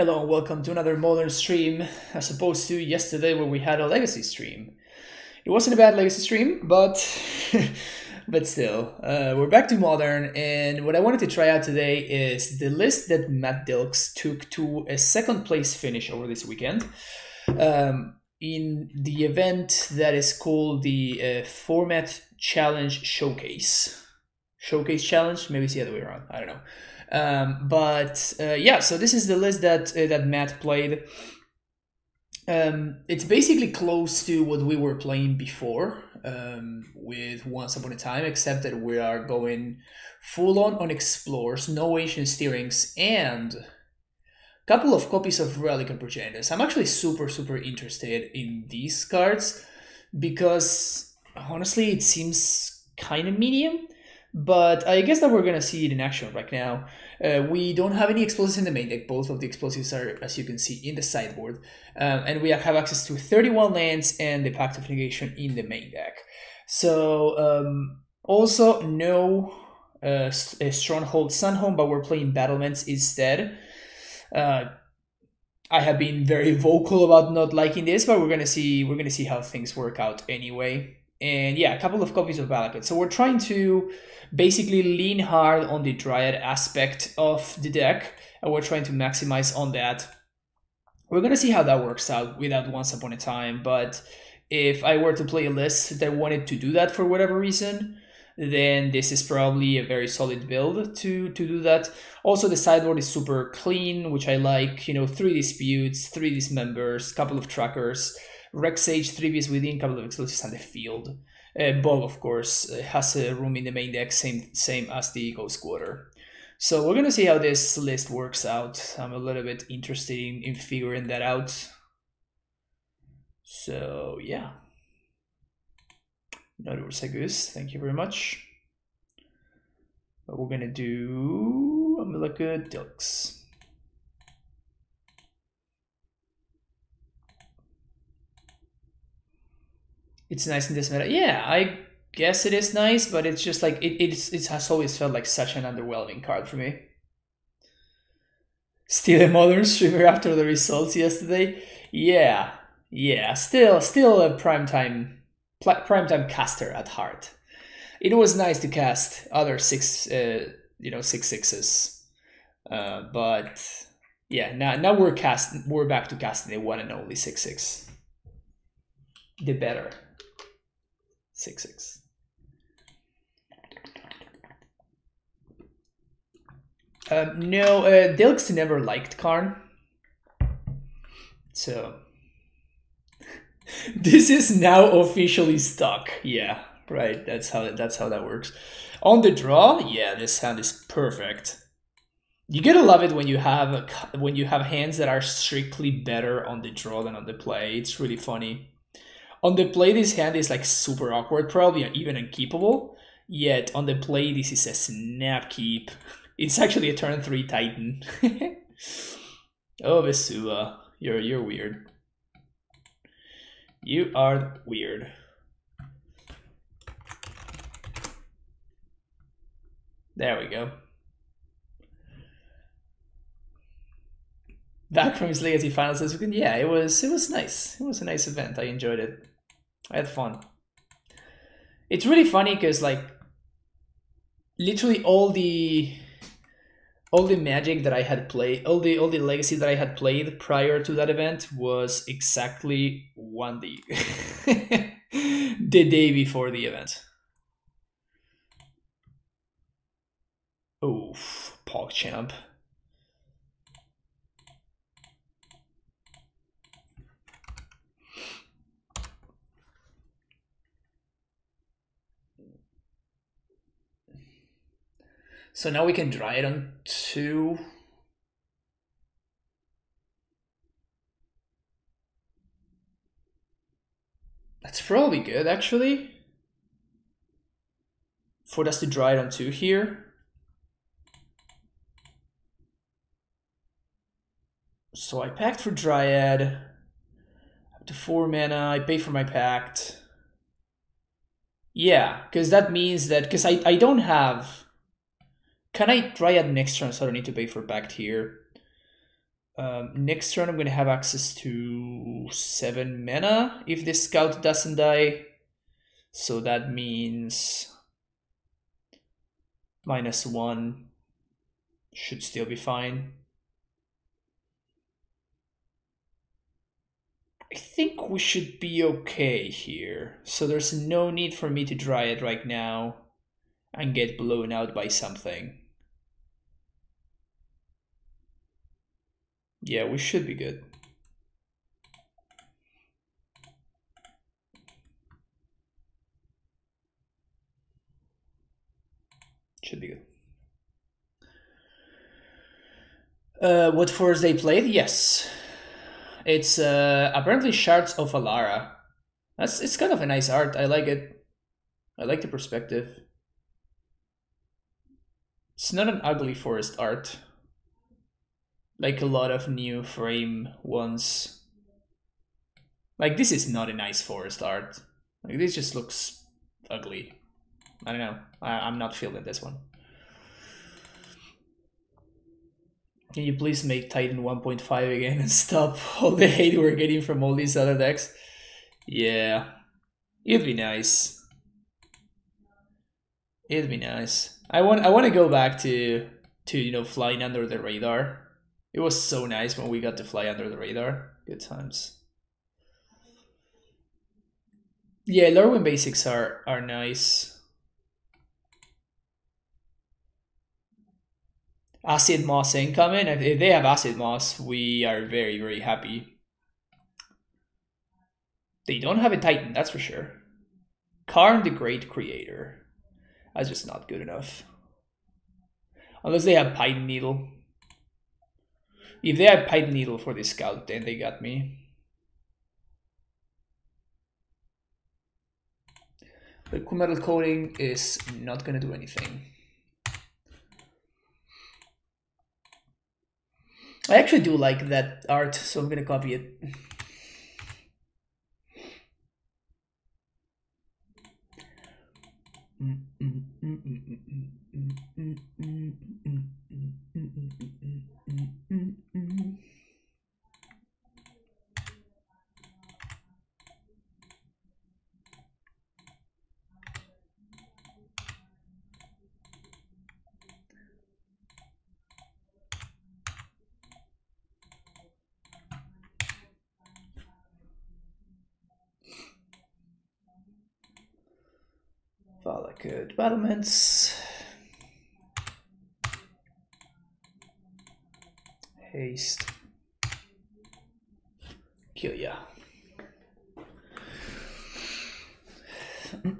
Hello and welcome to another modern stream, as opposed to yesterday where we had a legacy stream. It wasn't a bad legacy stream, but but still, uh, we're back to modern, and what I wanted to try out today is the list that Matt Dilks took to a second place finish over this weekend. Um, in the event that is called the uh, Format Challenge Showcase. Showcase Challenge? Maybe it's the other way around. I don't know. Um, but uh, yeah, so this is the list that uh, that Matt played. Um, it's basically close to what we were playing before um, with Once Upon a Time, except that we are going full on on explores, no ancient stirrings, and a couple of copies of Relic of Progenitus. I'm actually super super interested in these cards because honestly, it seems kind of medium but I guess that we're gonna see it in action right now. Uh, we don't have any explosives in the main deck. Both of the explosives are, as you can see, in the sideboard, um, and we have access to 31 lands and the Pact of Negation in the main deck. So um, also no uh, Stronghold Sunhome, but we're playing Battlements instead. Uh, I have been very vocal about not liking this, but we're gonna see we're gonna see how things work out anyway. And yeah, a couple of copies of Valakut. So we're trying to basically lean hard on the Dryad aspect of the deck, and we're trying to maximize on that. We're gonna see how that works out without Once Upon a Time, but if I were to play a list that wanted to do that for whatever reason, then this is probably a very solid build to to do that. Also, the sideboard is super clean, which I like. You know, three disputes, three dismembers, couple of trackers, Rex three Bs within, couple of explosives on the field. Uh, Bog, of course, uh, has a room in the main deck, same same as the Ghost Quarter. So we're gonna see how this list works out. I'm a little bit interested in, in figuring that out. So yeah. Another Sagus, thank you very much. But we're gonna do Amilaka Dilks. It's nice in this meta. Yeah, I guess it is nice, but it's just like it it's, it has always felt like such an underwhelming card for me. Still a modern streamer after the results yesterday. Yeah, yeah. Still, still a primetime primetime caster at heart. It was nice to cast other six, uh, you know, six sixes, uh, but yeah. Now, now we're cast. We're back to casting the one and only six six. The better six six. Um, no, uh, Dilks never liked Karn. So this is now officially stuck. Yeah, right. That's how that's how that works. On the draw, yeah, this hand is perfect. You gotta love it when you have a, when you have hands that are strictly better on the draw than on the play. It's really funny. On the play, this hand is like super awkward, probably even unkeepable. Yet on the play, this is a snap keep. It's actually a turn three Titan. oh, Vesuva, you're you're weird. You are weird. There we go. Back from his Legacy Finals this weekend. Yeah, it was it was nice. It was a nice event. I enjoyed it. I had fun. It's really funny because like literally all the all the magic that I had played, all the all the legacy that I had played prior to that event was exactly one day, the day before the event. Oof, PogChamp. So now we can dry it on two. That's probably good actually. For us to dry it on two here. So I packed for Dryad. Up to four mana. I pay for my pact. Yeah, because that means that because I, I don't have can I try at next turn so I don't need to pay for Pact here? Um, next turn I'm going to have access to 7 mana if this scout doesn't die. So that means minus 1 should still be fine. I think we should be okay here. So there's no need for me to dry it right now and get blown out by something. Yeah, we should be good. Should be good. Uh, what force they played? Yes. It's uh, apparently Shards of Alara. That's it's kind of a nice art. I like it. I like the perspective. It's not an ugly forest art. Like a lot of new frame ones. Like this is not a nice forest art. Like this just looks ugly. I don't know. I, I'm not feeling this one. Can you please make Titan 1.5 again and stop all the hate we're getting from all these other decks? Yeah, it'd be nice. It'd be nice. I want I want to go back to to you know flying under the radar. It was so nice when we got to fly under the radar. Good times. Yeah, Lorwyn basics are are nice. Acid Moss incoming. If they have Acid Moss, we are very, very happy. They don't have a Titan, that's for sure. Karn the Great Creator. That's just not good enough. Unless they have Pithing Needle. If they have Pithing Needle for the scout, then they got me. The metal coating is not gonna do anything. I actually do like that art, so I'm gonna copy it. Hmm. Mm -mm -mm, mm, mm, mm Good battlements. Haste. Kill ya.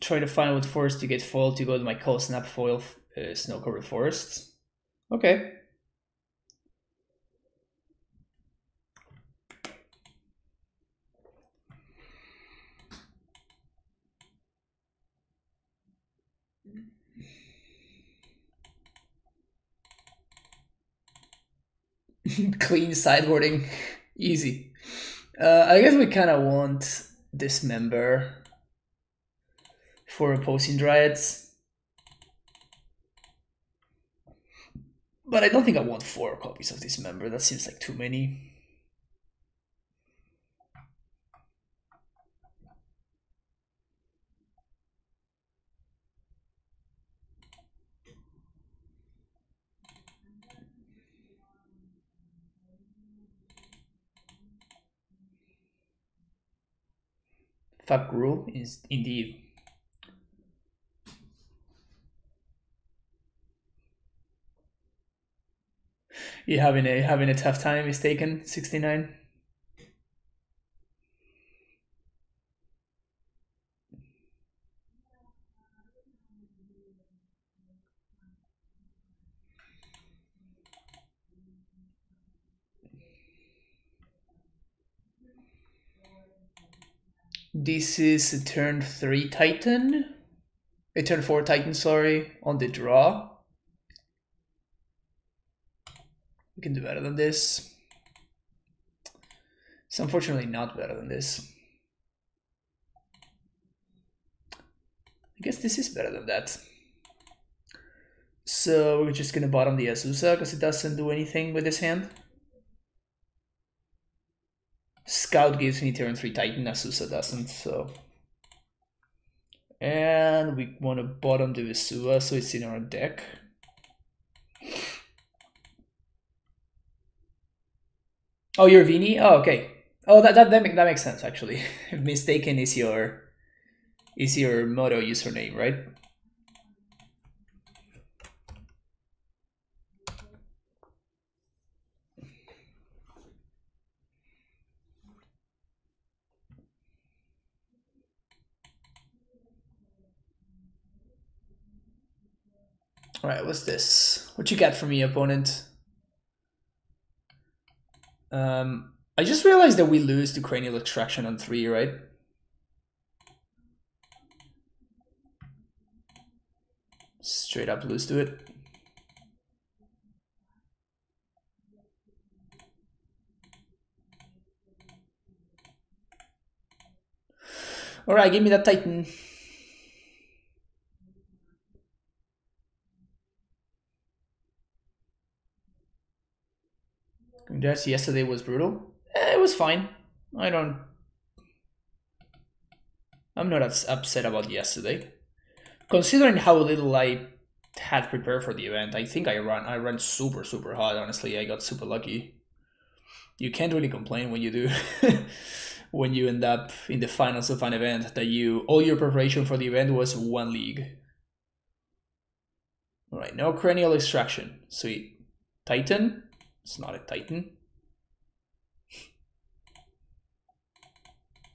Try to find what forest to get foil to go to my Coldsnap foil uh, snow covered forests. Okay. Clean sideboarding. Easy. Uh, I guess we kind of want Dismember for opposing Dryads. But I don't think I want four copies of Dismember. That seems like too many. Fuck rule is indeed. You having a having a tough time mistaken 69? This is a turn 3 Titan. A turn 4 Titan, sorry, on the draw. We can do better than this. It's unfortunately not better than this. I guess this is better than that. So we're just gonna bottom the Azusa because it doesn't do anything with this hand. Scout gives me turn 3 Titan, Azusa doesn't, so... And we want to bottom the Vesuva, so it's in our deck. Oh, you're Vini? Oh, okay. Oh, that, that, that, make, that makes sense, actually. Mistaken is your is your MODO username, right? All right, what's this? What you got for me, opponent? Um, I just realized that we lose to cranial extraction on three, right? Straight up lose to it. All right, give me that Titan. Congrats, yesterday was brutal. Eh, it was fine. I don't... I'm not as upset about yesterday. Considering how little I had prepared for the event, I think I ran I ran super super hot. Honestly, I got super lucky. You can't really complain when you do when you end up in the finals of an event that you all your preparation for the event was one league. All right, no cranial extraction. Sweet. Titan. It's not a Titan.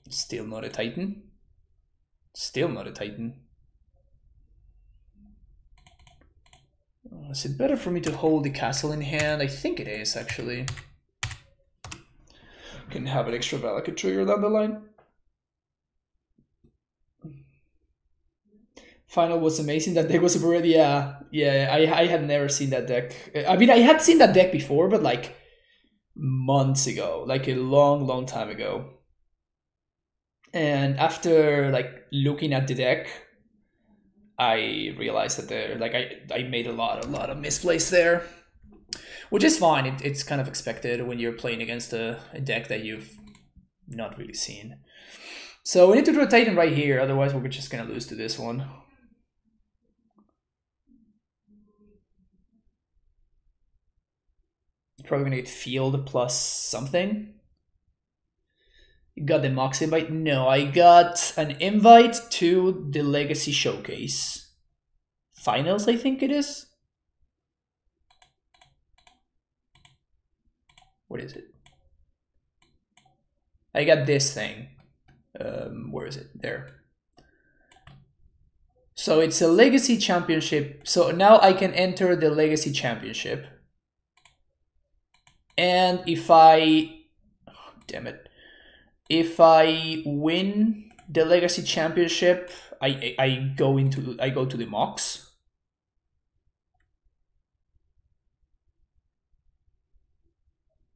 Still not a Titan. Still not a Titan. Uh, is it better for me to hold the castle in hand? I think it is, actually. Can have an extra Valakut trigger down the line. Final was amazing. That deck was already, yeah, yeah. I I had never seen that deck. I mean, I had seen that deck before, but like months ago, like a long, long time ago. And after like looking at the deck, I realized that there, like I, I made a lot, a lot of misplays there, which is fine. It, it's kind of expected when you're playing against a, a deck that you've not really seen. So we need to a Titan right here, otherwise we're just gonna lose to this one. Probably gonna get field plus something. You got the Mox invite? No, I got an invite to the Legacy Showcase. Finals, I think it is. What is it? I got this thing. Um, where is it? There. So it's a Legacy Championship. So now I can enter the Legacy Championship. And if I... Oh, damn it if I win the Legacy Championship, I I go into I go to the Mox.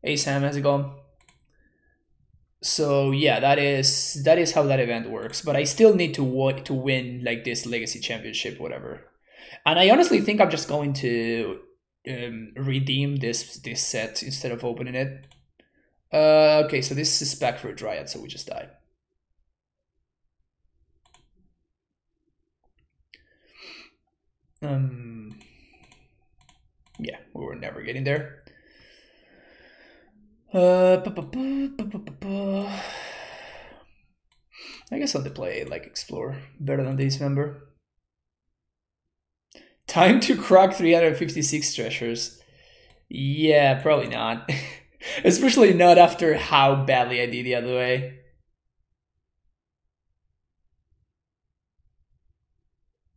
Hey Sam, how's it going? So yeah, that is that is how that event works. But I still need to to win like this Legacy Championship, whatever. And I honestly think I'm just going to um, redeem this this set instead of opening it. Uh, okay, so this is back for a Dryad, so we just died. Um, yeah, we were never getting there. Uh, I guess I'll play like explore better than Dismember. Time to crack 356 treasures. Yeah, probably not. Especially not after how badly I did the other way.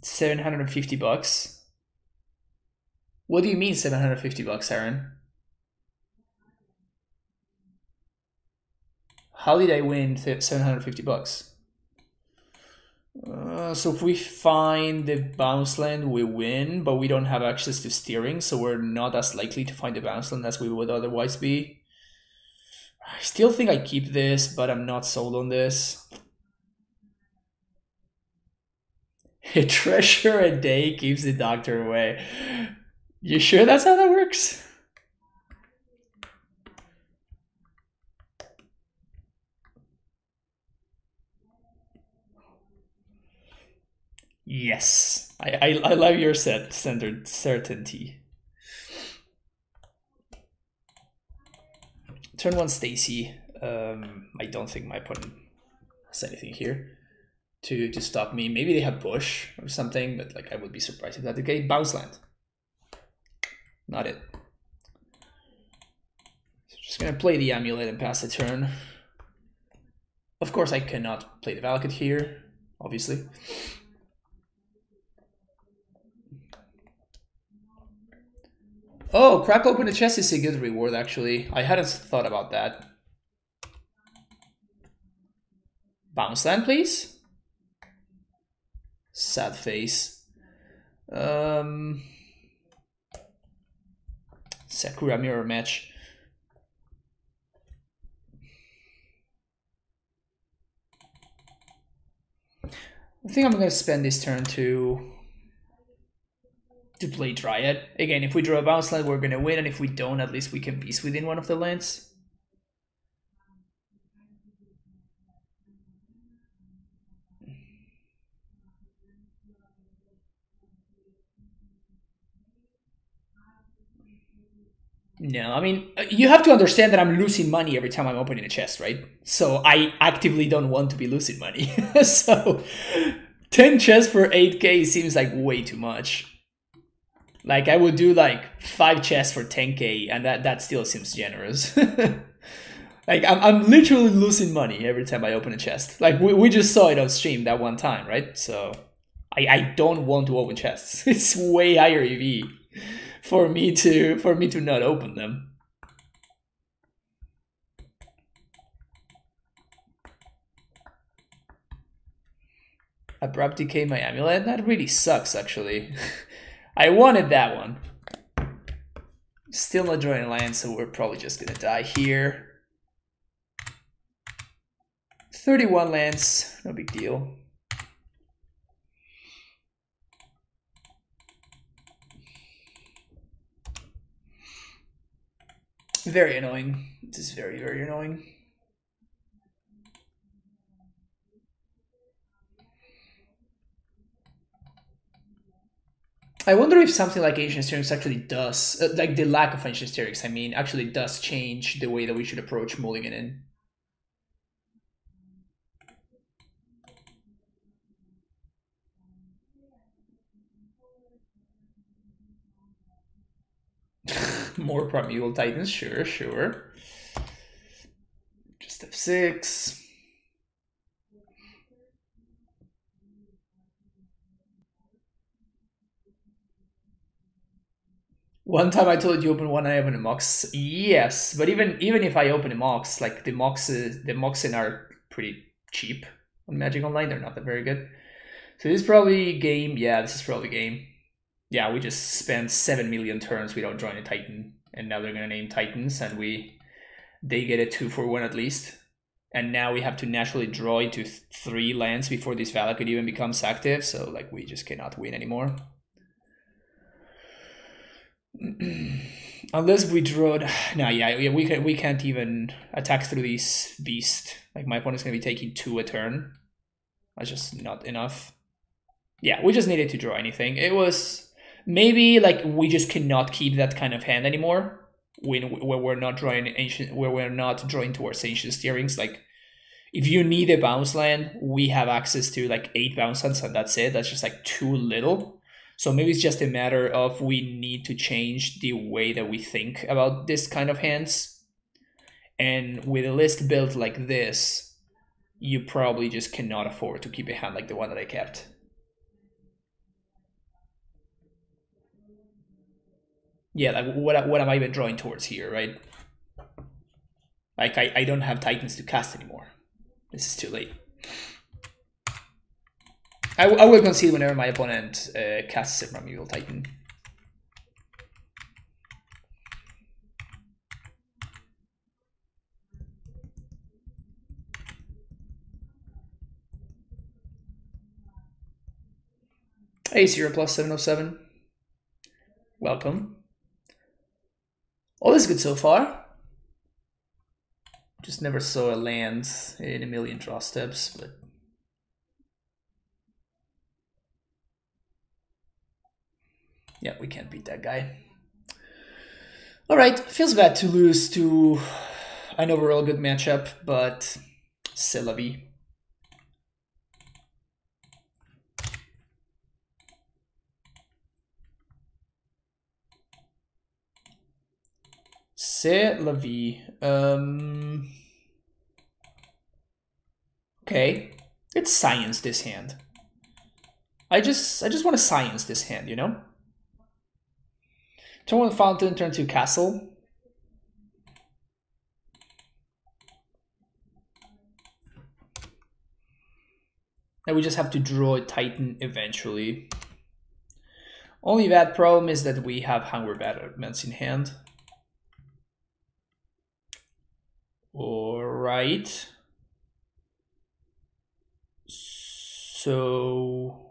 Seven hundred and fifty bucks. What do you mean seven hundred fifty bucks, Aaron? How did I win seven hundred fifty bucks? Uh, so if we find the bounce land, we win, but we don't have access to steering, so we're not as likely to find the bounce land as we would otherwise be. I still think I keep this, but I'm not sold on this. A treasure a day keeps the doctor away. You sure that's how that works? Yes, I, I, I love your set centered certainty. Turn one Stacy. Um, I don't think my opponent has anything here to to stop me. Maybe they have Bush or something, but like I would be surprised if that case. Bounce land. Not it. So just gonna play the amulet and pass the turn. Of course, I cannot play the Valakut here, obviously. Oh, crack open a chest is a good reward, actually. I hadn't thought about that. Bounce land, please. Sad face. Um, Sakura mirror match. I think I'm gonna spend this turn to to play Dryad. Again, if we draw a bounce land, we're gonna win, and if we don't, at least we can piece within one of the lands. No, I mean, uh, you have to understand that I'm losing money every time I'm opening a chest, right? So I actively don't want to be losing money. so 10 chests for 8k seems like way too much. Like I would do like 5 chests for 10k and that, that still seems generous. like I'm, I'm literally losing money every time I open a chest. Like we, we just saw it on stream that one time, right? So I, I don't want to open chests. It's way higher EV for me to for me to not open them. Abrupt decay my amulet? That really sucks actually. I wanted that one. Still not drawing land, so we're probably just gonna die here. 31 lands, no big deal. Very annoying. This is very, very annoying. I wonder if something like Ancient Stirrings actually does, uh, like the lack of Ancient Stirrings, I mean, actually does change the way that we should approach mulligan in. More Primeval Titans, sure, sure. Just F6. One time I told you open one I open a Mox. Yes, but even even if I open a Mox, like the Moxes, uh, the Moxen are pretty cheap on Magic Online. They're not that very good. So this is probably game. Yeah, this is probably game yeah, we just spent seven million turns without drawing a Titan, and now they're gonna name Titans, and we they get a two for one at least. And now we have to naturally draw into th three lands before this Valakut even becomes active, so like we just cannot win anymore. Unless we draw, no, yeah, we can we can't even attack through this beast. Like my opponent's gonna be taking two a turn. That's just not enough. Yeah, we just needed to draw anything. It was maybe like we just cannot keep that kind of hand anymore when where we're not drawing ancient where we're not drawing towards ancient stirrings like if you need a bounce land we have access to like eight bounce lands and that's it that's just like too little so maybe it's just a matter of we need to change the way that we think about this kind of hands and with a list built like this you probably just cannot afford to keep a hand like the one that i kept yeah, like what what am I even drawing towards here, right? Like I, I don't have Titans to cast anymore. This is too late. I, I will concede whenever my opponent uh, casts a Primeval Titan. Hey, Zero plus 707. Welcome. All is good so far. Just never saw a land in a million draw steps, but yeah, we can't beat that guy. All right, feels bad to lose to an overall good matchup, but c'est la vie. C'est la vie. Um, okay, it's science this hand. I just I just want to science this hand, you know? Turn one fountain, turn two castle. Now we just have to draw a titan eventually. Only bad problem is that we have Hanweir Battlements in hand. Alright. So...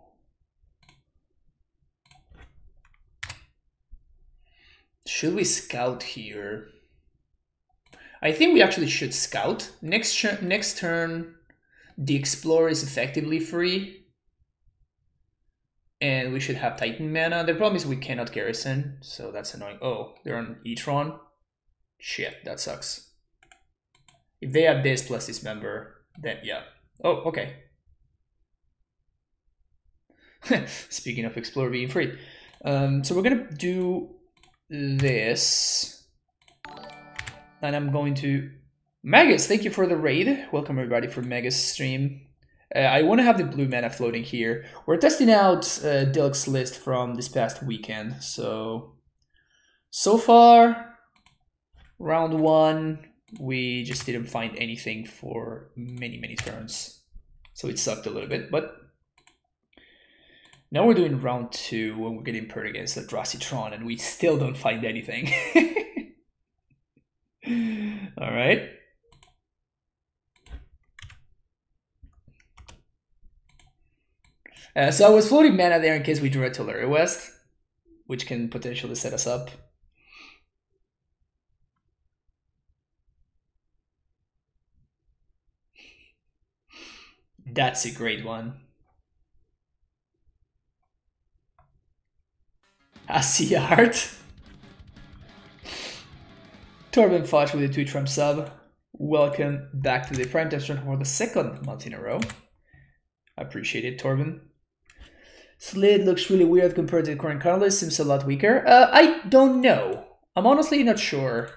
Should we scout here? I think we actually should scout. Next, next turn, the Explorer is effectively free. And we should have Titan mana. The problem is we cannot garrison, so that's annoying. Oh, they're on Etron. Shit, that sucks. If they have this plus Dismember, then yeah. Oh, okay. Speaking of Explorer being free. Um, so we're gonna do this. And I'm going to... Magus, thank you for the raid. Welcome everybody for Magus stream. Uh, I want to have the blue mana floating here. We're testing out uh, Dilk's list from this past weekend. So, so far, round one, we just didn't find anything for many, many turns. So it sucked a little bit, but now we're doing round two when we're getting paired against the Dracitron and we still don't find anything. All right. Uh, so I was floating mana there in case we drew a Tolaria West, which can potentially set us up. That's a great one. I see art. Torben Foch with a two Trump sub. Welcome back to the Prime Time for the second month in a row. I appreciate it, Torben. Slid looks really weird compared to the current card list, seems a lot weaker. Uh, I don't know. I'm honestly not sure.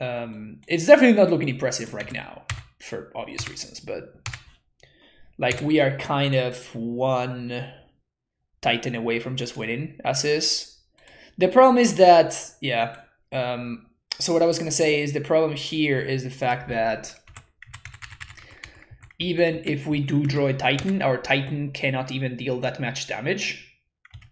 Um, it's definitely not looking impressive right now, for obvious reasons, but like we are kind of one Titan away from just winning as is. The problem is that, yeah. Um, so what I was gonna say is the problem here is the fact that even if we do draw a Titan, our Titan cannot even deal that much damage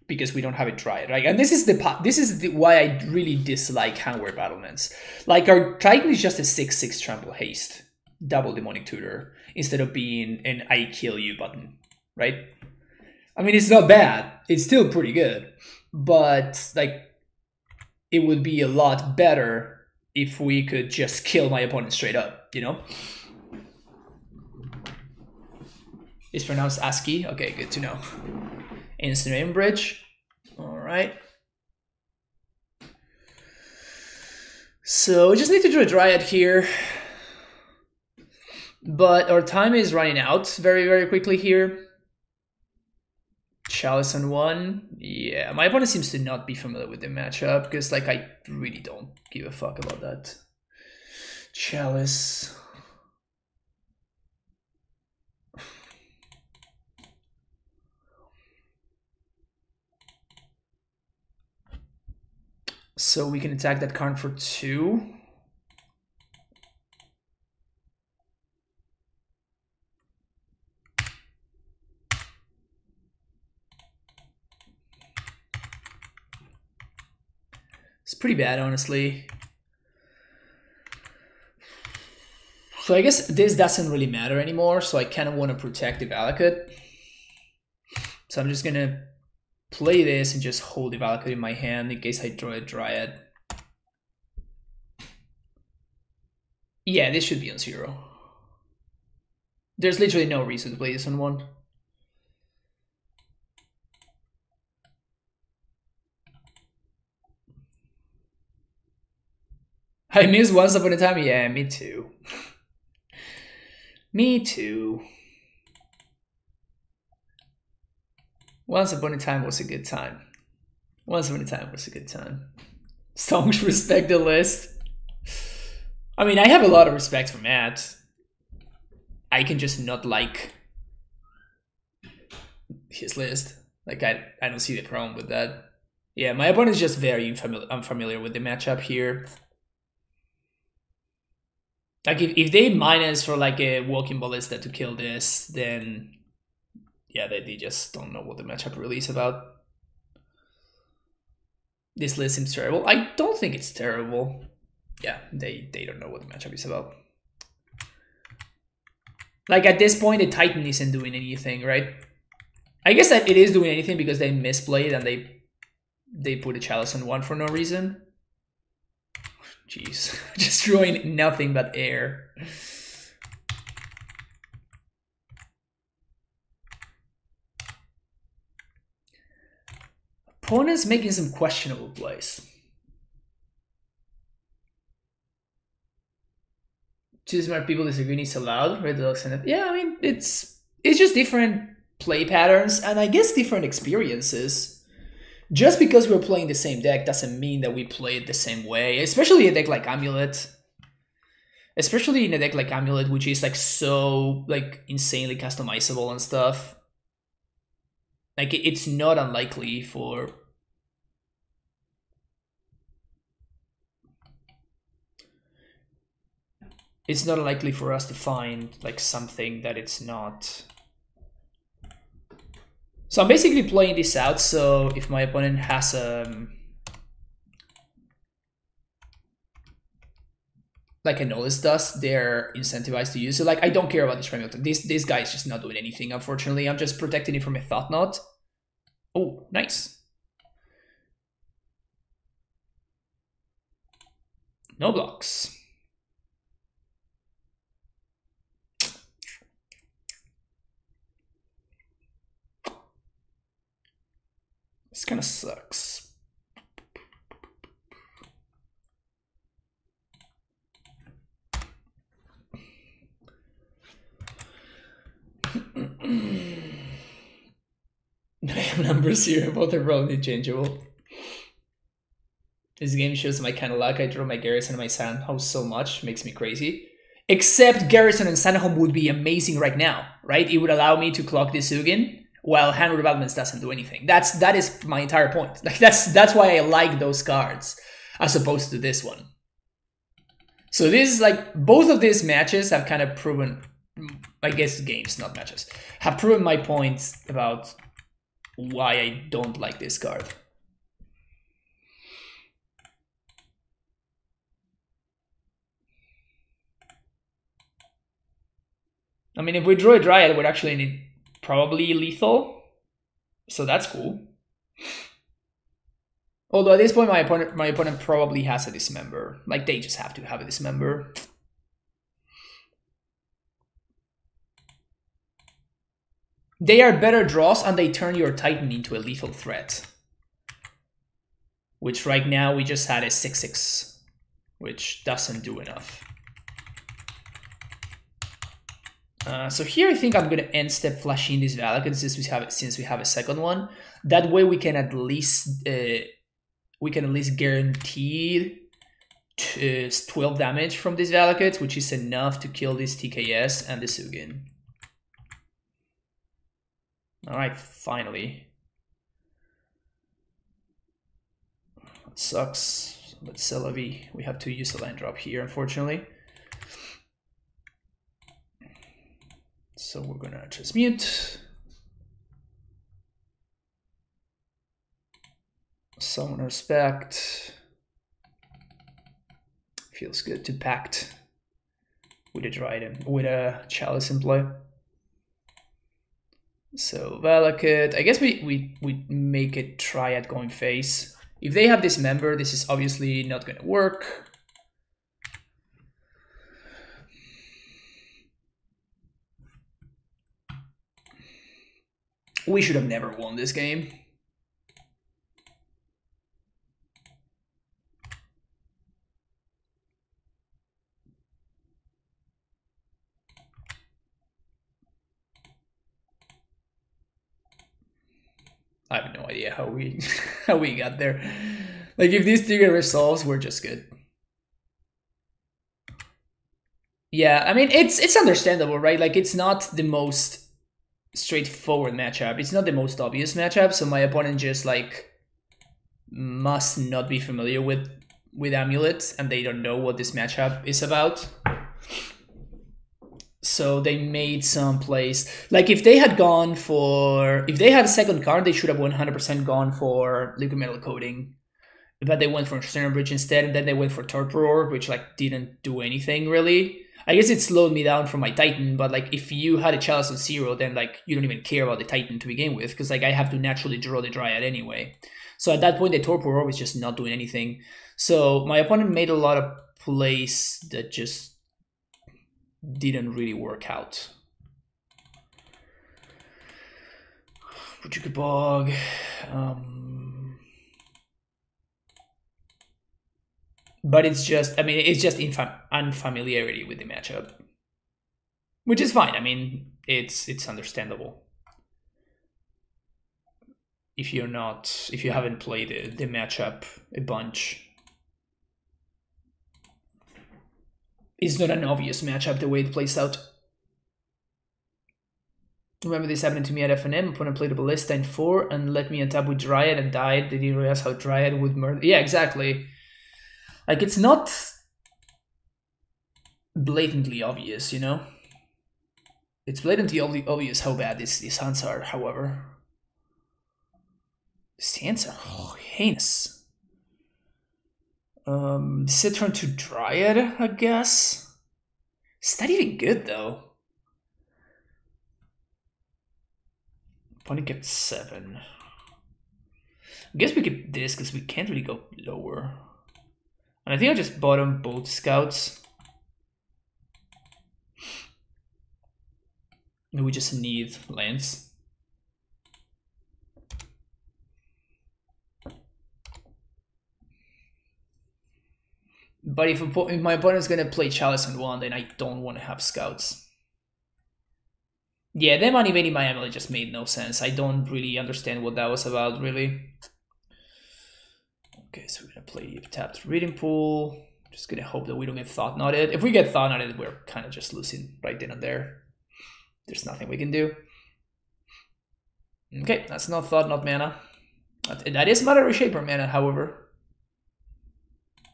because we don't have it dry, right? And this is the this is the, why I really dislike Hanweir Battlements. Like our Titan is just a six six trample haste, double demonic tutor instead of being an I kill you button, right? I mean, it's not bad. It's still pretty good, but like, it would be a lot better if we could just kill my opponent straight up. You know. It's pronounced ASCII. Okay, good to know. Instant bridge. All right. So we just need to do a dryad here. But our time is running out very, very quickly here. Chalice on one. Yeah, my opponent seems to not be familiar with the matchup because like I really don't give a fuck about that. Chalice. So we can attack that card for two. Pretty bad, honestly. So I guess this doesn't really matter anymore, so I kind of want to protect the Valakut. So I'm just gonna play this and just hold the Valakut in my hand in case I draw a Dryad. Yeah, this should be on zero. There's literally no reason to play this on one. I miss Once Upon a Time? Yeah, me too. me too. Once Upon a Time was a good time. Once Upon a Time was a good time. Songs respect the list. I mean, I have a lot of respect for Matt. I can just not like his list. Like, I, I don't see the problem with that. Yeah, my opponent is just very unfamiliar with the matchup here. Like if, if they minus for like a walking ballista to kill this, then yeah, they, they just don't know what the matchup really is about. This list seems terrible. I don't think it's terrible. Yeah, they, they don't know what the matchup is about. Like at this point, the Titan isn't doing anything, right? I guess that it is doing anything because they misplayed and they they put a chalice on one for no reason. Jeez, just drawing nothing but air. Opponent's making some questionable plays. Too smart people disagree it's allowed. Red Deluxe and yeah, I mean it's it's just different play patterns and I guess different experiences just because we're playing the same deck doesn't mean that we play it the same way, especially a deck like Amulet. Especially in a deck like Amulet, which is like so like insanely customizable and stuff. Like it's not unlikely for it's not unlikely for us to find like something that it's not so I'm basically playing this out, so if my opponent has um like a Nihilist Dust, they're incentivized to use it. Like I don't care about this Remington. This this guy is just not doing anything, unfortunately. I'm just protecting it from a Thought-Knot. Oh, nice. No blocks. This kind of sucks. I have numbers here, both are probably changeable. This game shows my kind of luck. I draw my Garrison and my Sunhome so much, makes me crazy. Except Garrison and Sunhome would be amazing right now, right? It would allow me to clock this Ugin well Hanweir Battlements doesn't do anything. That's that is my entire point. Like that's that's why i like those cards as opposed to this one. So this is like both of these matches have kind of proven mm, i guess games not matches have proven my point about why i don't like this card. I mean, if we draw a Dryad, we'd actually need probably lethal. So that's cool. Although at this point, my opponent, my opponent probably has a dismember. Like they just have to have a dismember. They are better draws and they turn your Titan into a lethal threat. Which right now we just had a 6-6, which doesn't do enough. Uh, so here I think I'm gonna end step flashing this Valakut since we have since we have a second one. That way we can at least uh, we can at least guarantee uh, 12 damage from this Valakut, which is enough to kill this TKS and the Sugin. Alright, finally. That sucks. But Celavi, we have to use a land drop here, unfortunately. So we're gonna transmute. Summon respect. Feels good to pact with a Dryad, with a Chalice in play. So Valakut, I guess we, we, we make it Triad going face. If they have Dismember, this is obviously not to work. We should have never won this game. I have no idea how we how we got there. Like if these three get resolves, we're just good. Yeah, I mean it's it's understandable, right? Like it's not the most straightforward matchup. It's not the most obvious matchup, so my opponent just like must not be familiar with with amulets and they don't know what this matchup is about. So they made some plays. Like if they had gone for if they had a second card, they should have 100% gone for Liquimetal Coating. But they went for Sternum Bridge instead, and then they went for Torpor, which like didn't do anything really. I guess it slowed me down from my Titan, but like if you had a Chalice on zero, then like you don't even care about the Titan to begin with, because like I have to naturally draw the Dryad anyway. So at that point, the Torpor was just not doing anything. So my opponent made a lot of plays that just didn't really work out. Bojuka Bog. Um, but it's just, I mean, it's just infam- unfamiliarity with the matchup, which is fine. I mean, it's it's understandable if you're not if you haven't played the, the matchup a bunch. It's not an obvious matchup the way it plays out. Remember this happened to me at FNM. Opponent played a Ballista in 4 and let me untap with Dryad and died. They didn't realize how Dryad would murder. Yeah, exactly. Like, it's not blatantly obvious, you know? It's blatantly obvious how bad these, these hunts are, however. These hands are oh, heinous. Um, Citron to Dryad, I guess. Is that even good though? Opponent kept seven. I guess we could this because we can't really go lower. And I think I just bottom both scouts. Maybe we just need lands. But if, if my opponent's gonna play Chalice on one, then I don't want to have scouts. Yeah, them animating my Amulet just made no sense. I don't really understand what that was about, really. Okay, so we're gonna play tapped Breeding Pool. Just gonna hope that we don't get Thought Knotted. If we get Thought Knotted, we're kind of just losing right then and there. There's nothing we can do. Okay, that's not Thought Knot mana. That is Matter Reshaper mana, however.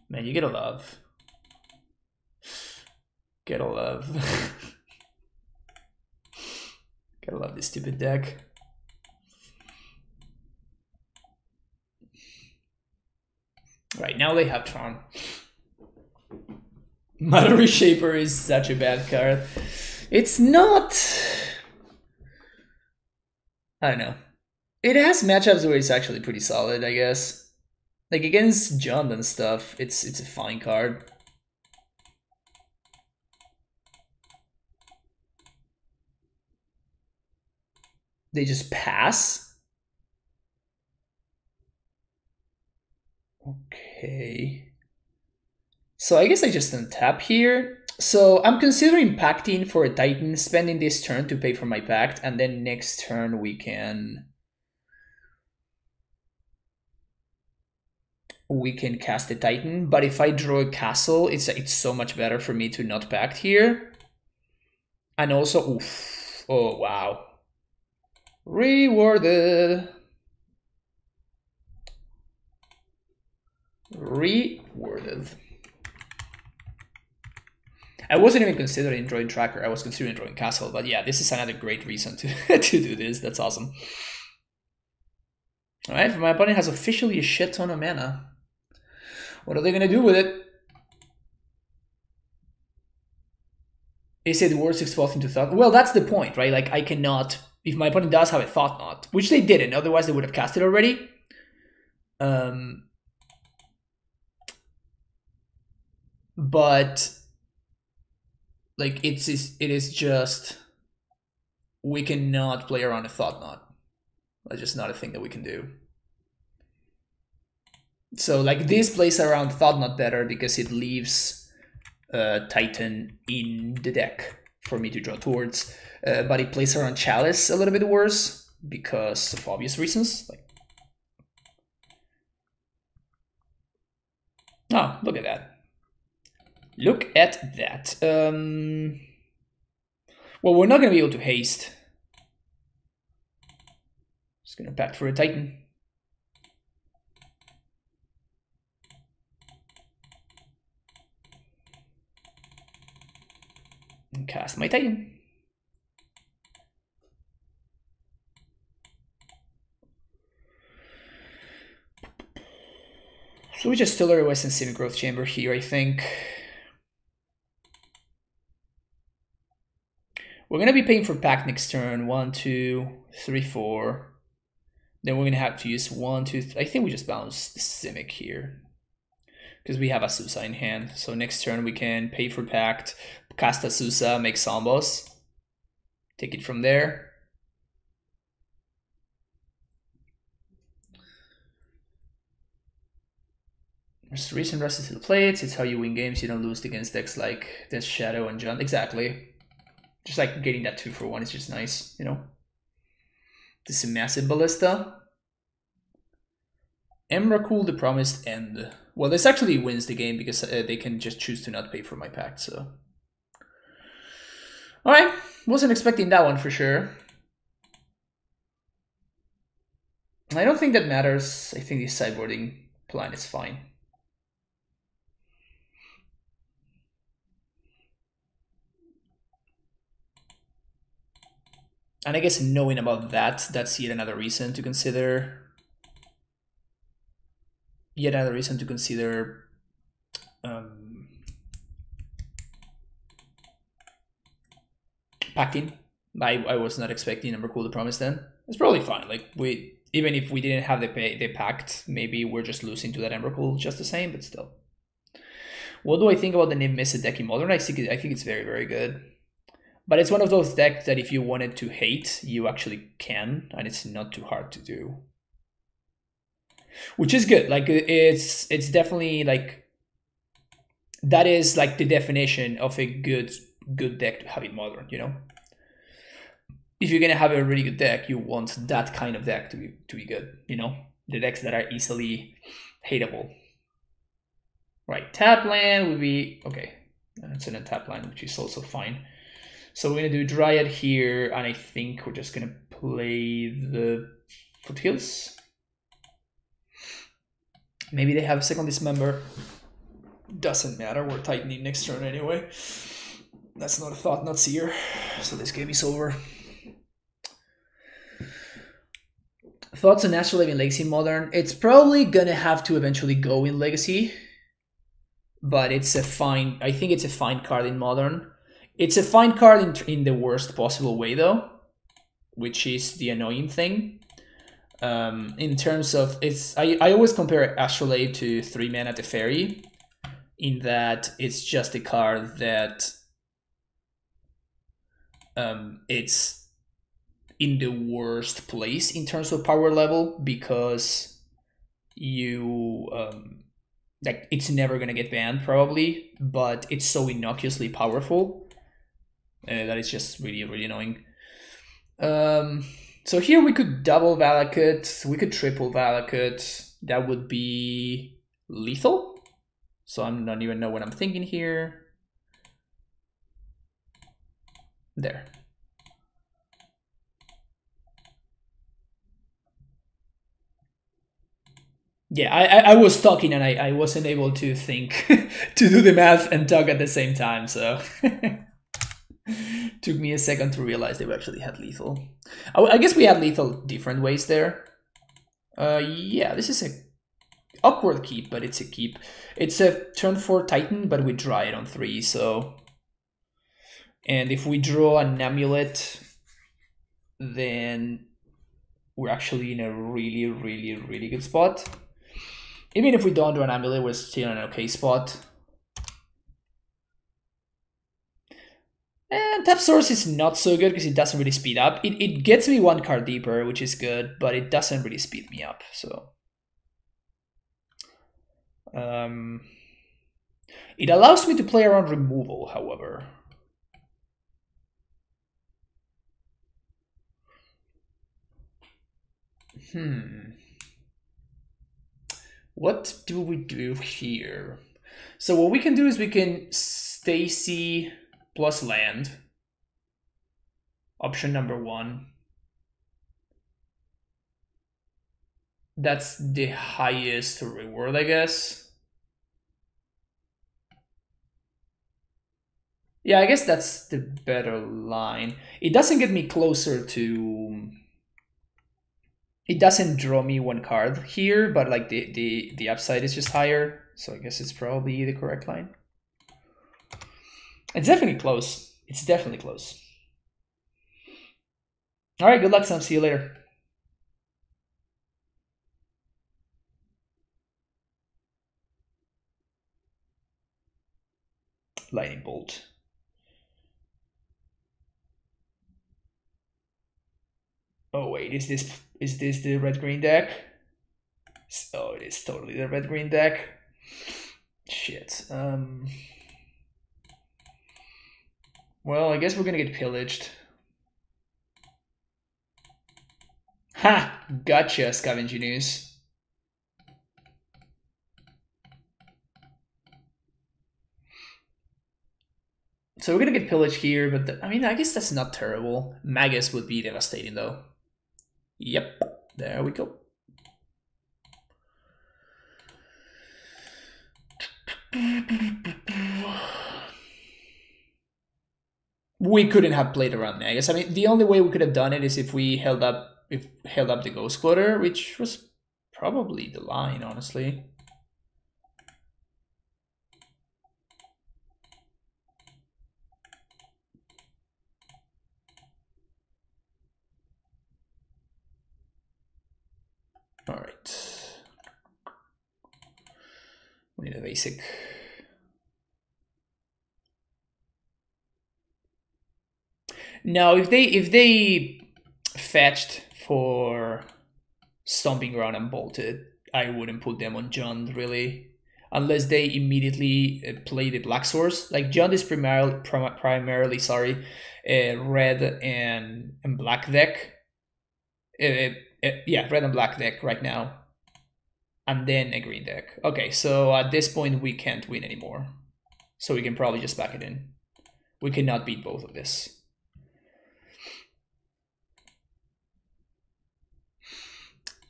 Man, you get a love. Get a love. Gotta love this stupid deck. Right, now they have Tron. Matter Reshaper is such a bad card. It's not... I don't know. It has matchups where it's actually pretty solid, I guess. Like against Jund and stuff, it's it's a fine card. They just pass. Okay. So I guess I just untap here. So I'm considering pacting for a Titan, spending this turn to pay for my pact, and then next turn we can we can cast a Titan, but if I draw a castle, it's it's so much better for me to not pact here. And also, oof, oh wow. Rewarded. Rewarded. I wasn't even considering drawing tracker, I was considering drawing castle, but yeah, this is another great reason to, to do this, that's awesome. Alright, my opponent has officially a shit ton of mana. What are they to do with it? Is it? Worst exposed into thought. Well, that's the point, right? Like, I cannot if my opponent does have a Thought-Knot, which they didn't, otherwise they would have cast it already. Um, but like it's it is just we cannot play around a Thought-Knot. That's just not a thing that we can do. So like this plays around Thought-Knot better because it leaves uh, Titan in the deck for me to draw towards. Uh, but it plays around Chalice a little bit worse because of obvious reasons. Like, oh, look at that. Look at that. Um, well, we're not going to be able to haste. Just going to pact for a Titan. And cast my Titan. So we just still are Western Simic Growth Chamber here, I think. We're going to be paying for pack next turn. One, two, three, four. Then we're going to have to use one, two, three. I think we just bounce Simic here. Because we have Azusa in hand. So next turn we can pay for Pact, cast Azusa, make Sambos. Take it from there. There's recent rusted to the plates. It's how you win games. You don't lose against decks like Death Shadow and Jund. Exactly. Just like getting that two for one is just nice, you know. This is massive ballista. Emrakul, the promised end. Well, this actually wins the game because uh, they can just choose to not pay for my pact, so. Alright, wasn't expecting that one for sure. I don't think that matters. I think the sideboarding plan is fine. And I guess knowing about that, that's yet another reason to consider. Yet another reason to consider um, packing. I, I was not expecting Emrakul to promise then. It's probably fine. Like we even if we didn't have the pay, the pact, maybe we're just losing to that Emrakul just the same, but still. What do I think about the name in Modern? I think I think it's very very good. But it's one of those decks that if you wanted to hate, you actually can, and it's not too hard to do. Which is good. Like uh, it's it's definitely like that is like the definition of a good good deck to have in modern, you know? If you're gonna have a really good deck, you want that kind of deck to be to be good, you know? The decks that are easily hateable. Right, tap land would be okay. That's an tap land, which is also fine. So we're gonna do Dryad here, and I think we're just gonna play the Foothills. Maybe they have a second dismember. Doesn't matter, we're tightening next turn anyway. That's not a Thought-Knot Seer, so this game is over. Thoughts on Natural Living Legacy Modern? It's probably gonna have to eventually go in Legacy, but it's a fine. I think it's a fine card in Modern. It's a fine card in, in the worst possible way, though, which is the annoying thing. Um, in terms of it's, I, I always compare Astrolabe to three mana Teferi, in that it's just a card that um, it's in the worst place in terms of power level because you um, like it's never gonna get banned probably, but it's so innocuously powerful uh, that is just really, really annoying. Um, so here we could double Valakut, we could triple Valakut. That would be lethal. So I don't even know what I'm thinking here. There. Yeah, I, I was talking and I, I wasn't able to think, to do the math and talk at the same time, so. Took me a second to realize they actually had lethal. I, I guess we had lethal different ways there. Uh, yeah, this is a awkward keep, but it's a keep. It's a turn 4 Titan, but we draw it on 3, so... And if we draw an Amulet, then we're actually in a really, really, really good spot. Even if we don't draw an amulet, we're still in an okay spot. And tap source is not so good because it doesn't really speed up. It, it gets me one card deeper, which is good, but it doesn't really speed me up. So um, it allows me to play around removal, however. Hmm. What do we do here? So what we can do is we can Stacy plus land. Option number one. That's the highest reward, I guess. Yeah, I guess that's the better line. It doesn't get me closer to... It doesn't draw me one card here, but like the, the, the upside is just higher. So I guess it's probably the correct line. It's definitely close. It's definitely close. All right, good luck, Sam. See you later. Lightning bolt. Oh wait, is this is this the red green deck? Oh, it is totally the red green deck. Shit. Um. Well, I guess we're gonna get pillaged. Ha! Gotcha, Scavenging Ooze. So we're gonna get pillaged here, but I mean, I guess that's not terrible. Magus would be devastating though. Yep, there we go. We couldn't have played around Magus. I guess. I mean, the only way we could have done it is if we held up if held up the Ghost Quarter, which was probably the line, honestly. All right. We need a basic. No, if they if they fetched for stomping ground and bolted, I wouldn't put them on Jund really, unless they immediately uh, play the black source. Like Jund is primarily prim primarily sorry, uh, red and and black deck. Uh, uh, yeah, red and black deck right now, and then a green deck. Okay, so at this point we can't win anymore, so we can probably just back it in. We cannot beat both of this.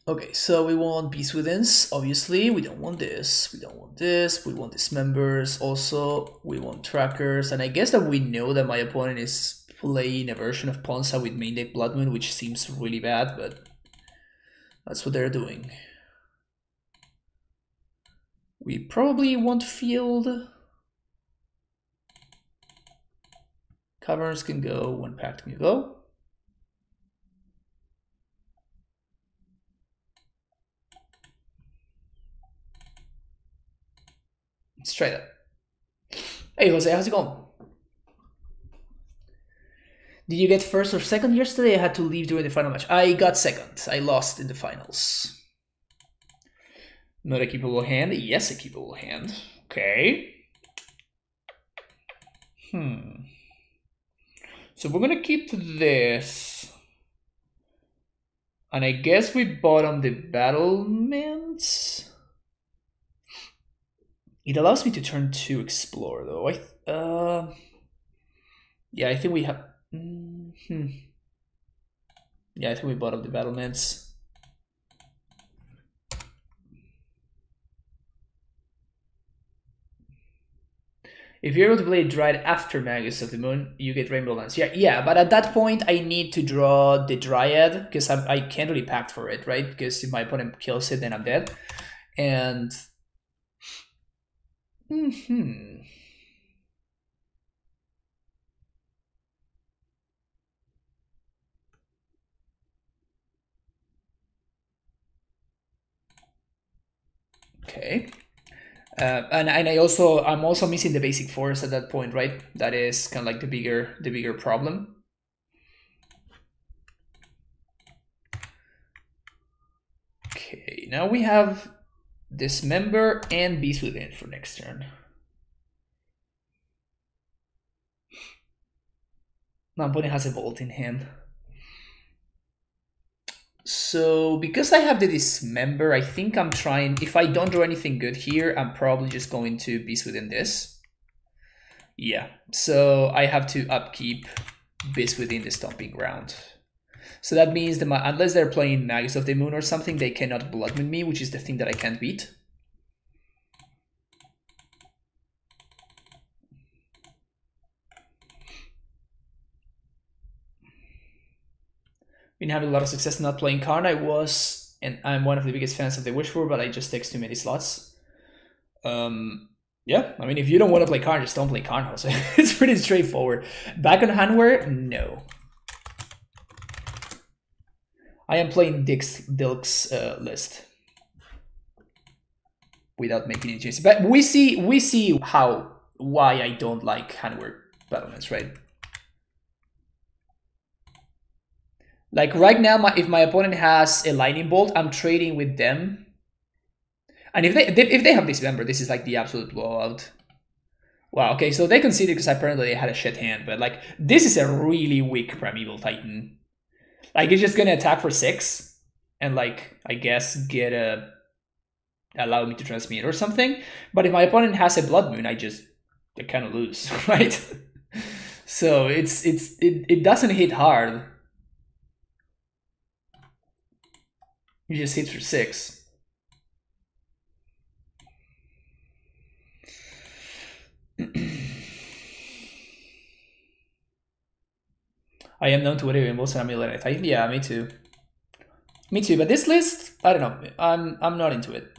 Okay, so we want Beast Withins, obviously. We don't want this. We don't want this. We want dismembers. Also, we want trackers. And I guess that we know that my opponent is playing a version of Ponza with main deck Blood Moon, which seems really bad, but that's what they're doing. We probably want field. Caverns can go, one pact can go. Straight up. Hey Jose, how's it going? Did you get first or second yesterday? I had to leave during the final match. I got second. I lost in the finals. Not a keepable hand? Yes, a keepable hand. Okay. Hmm. So we're gonna keep this. And I guess we bottom the battlements. It allows me to turn to explore though. I uh, yeah, I think we have. Mm hmm. Yeah, I think we bought up the battlements. If you're able to play Dryad after Magus of the Moon, you get Rainbow Lance. Yeah, yeah, but at that point, I need to draw the Dryad because I can't really pact for it, right? Because if my opponent kills it, then I'm dead. And Hmm. Okay. Uh, and, and I also I'm also missing the basic force at that point, right? That is kind of like the bigger the bigger problem. Okay, now we have dismember and beast within for next turn. My opponent has a bolt in hand. So because I have the dismember, I think I'm trying, if I don't draw anything good here, I'm probably just going to beast within this. Yeah, so I have to upkeep beast within the stomping ground. So that means that my, unless they're playing Magus of the Moon or something, they cannot Blood Moon me, which is the thing that I can't beat. Been having a lot of success not playing Karn. I was, and I'm one of the biggest fans of the Wishful, but I just takes too many slots. Um, yeah, I mean, if you don't want to play Karn, just don't play Karn. So it's pretty straightforward. Back on Hanweir, no. I am playing Dick's Dilk's uh, list without making any changes. But we see we see how why I don't like Hanweir battlements, right? Like right now, my, if my opponent has a lightning bolt, I'm trading with them. And if they if they have dismember, this is like the absolute blowout. Wow. Okay, so they conceded because apparently they had a shit hand, but like this is a really weak primeval titan. Like it's just gonna attack for six, and like I guess get a allow me to transmute or something. But if my opponent has a blood moon, I just I kind of lose, right? so it's it's it, it doesn't hit hard. He just hits for six. I am known to whatever most amulet. I yeah, me too. Me too, but this list, I don't know. I'm I'm not into it.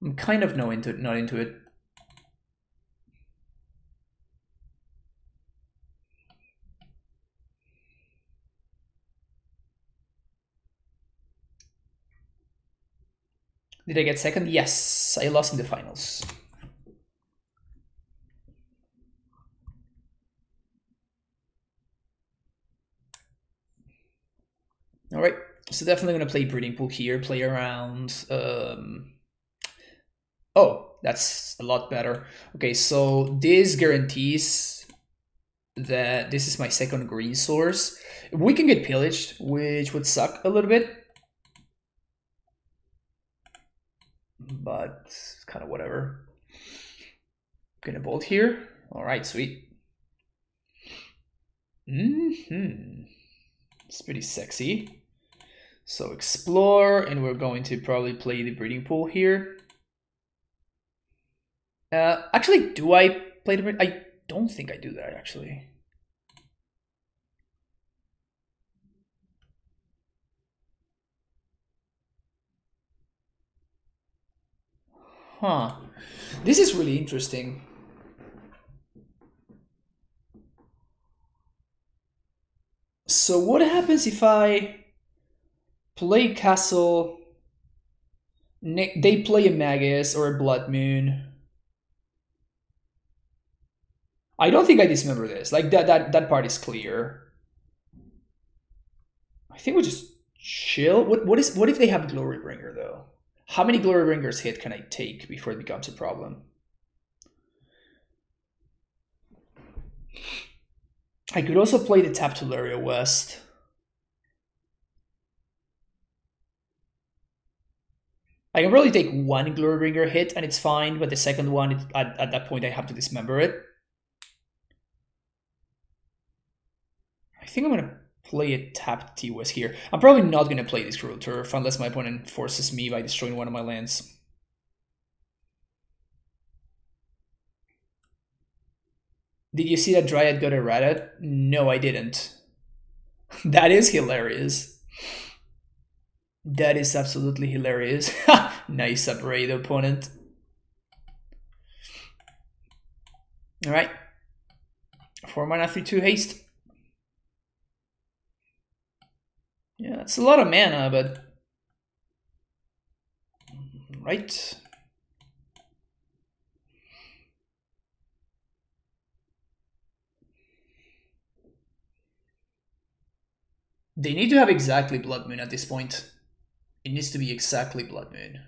I'm kind of no into not into it. Did I get second? Yes, I lost in the finals. All right, so definitely gonna play breeding pool here, play around. Um... Oh, that's a lot better. Okay, so this guarantees that this is my second green source. We can get pillaged, which would suck a little bit. But it's kind of whatever. Gonna bolt here. All right, sweet. Mm-hmm. It's pretty sexy. So explore, and we're going to probably play the breeding pool here. Uh, actually, do I play the I don't think I do that, actually. Huh. This is really interesting. So what happens if I play castle. They play a Magus or a Blood Moon. I don't think I dismember this. Like that that that part is clear. I think we just chill. What what is what if they have Glorybringer though? How many Glorybringers hit can I take before it becomes a problem? I could also play the Tap Tolaria West. I can probably take one Glorybringer hit and it's fine, but the second one, it, at, at that point, I have to dismember it. I think I'm going to play a tapped T-West here. I'm probably not going to play this Gruul Turf unless my opponent forces me by destroying one of my lands. Did you see that Dryad got errata? No, I didn't. that is hilarious. That is absolutely hilarious. nice upgrade, opponent. Alright. 4 mana, 3 2 haste. Yeah, it's a lot of mana, but right? They need to have exactly Blood Moon at this point. It needs to be exactly Blood Moon.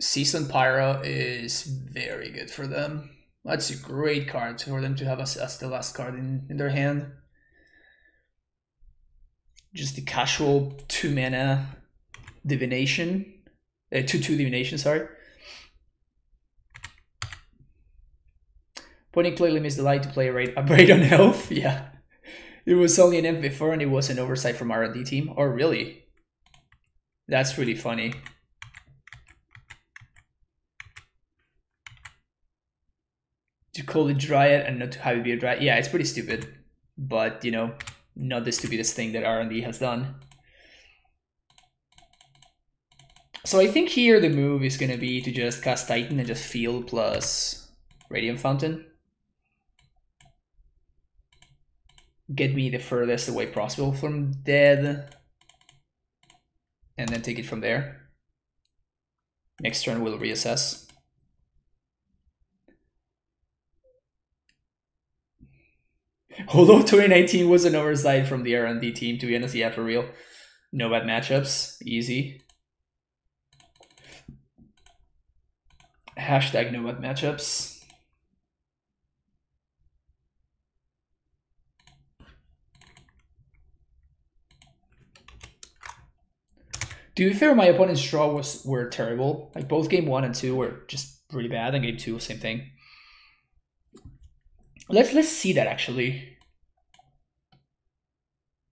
Season Pyro is very good for them. That's a great card for them to have as, as the last card in, in their hand. Just the casual two mana divination, uh, two two divination. Sorry. Putting play limits the light to play rate upgrade on health. Yeah, it was only an M before, and it was an oversight from R&D team. Or oh, really? That's really funny. To call it Dryad and not to have it be a Dryad. Yeah, it's pretty stupid. But, you know, not the stupidest thing that R&D has done. So I think here the move is going to be to just cast Titan and just field plus Radiant Fountain. Get me the furthest away possible from dead. And then take it from there. Next turn we'll reassess. Although 2019 was an oversight from the R&D team, to be honest, yeah, for real. No bad matchups, easy. Hashtag no bad matchups. To be fair, my opponent's draw was were terrible. Like both game one and two were just really bad, and game two, same thing. Let's let's see that actually.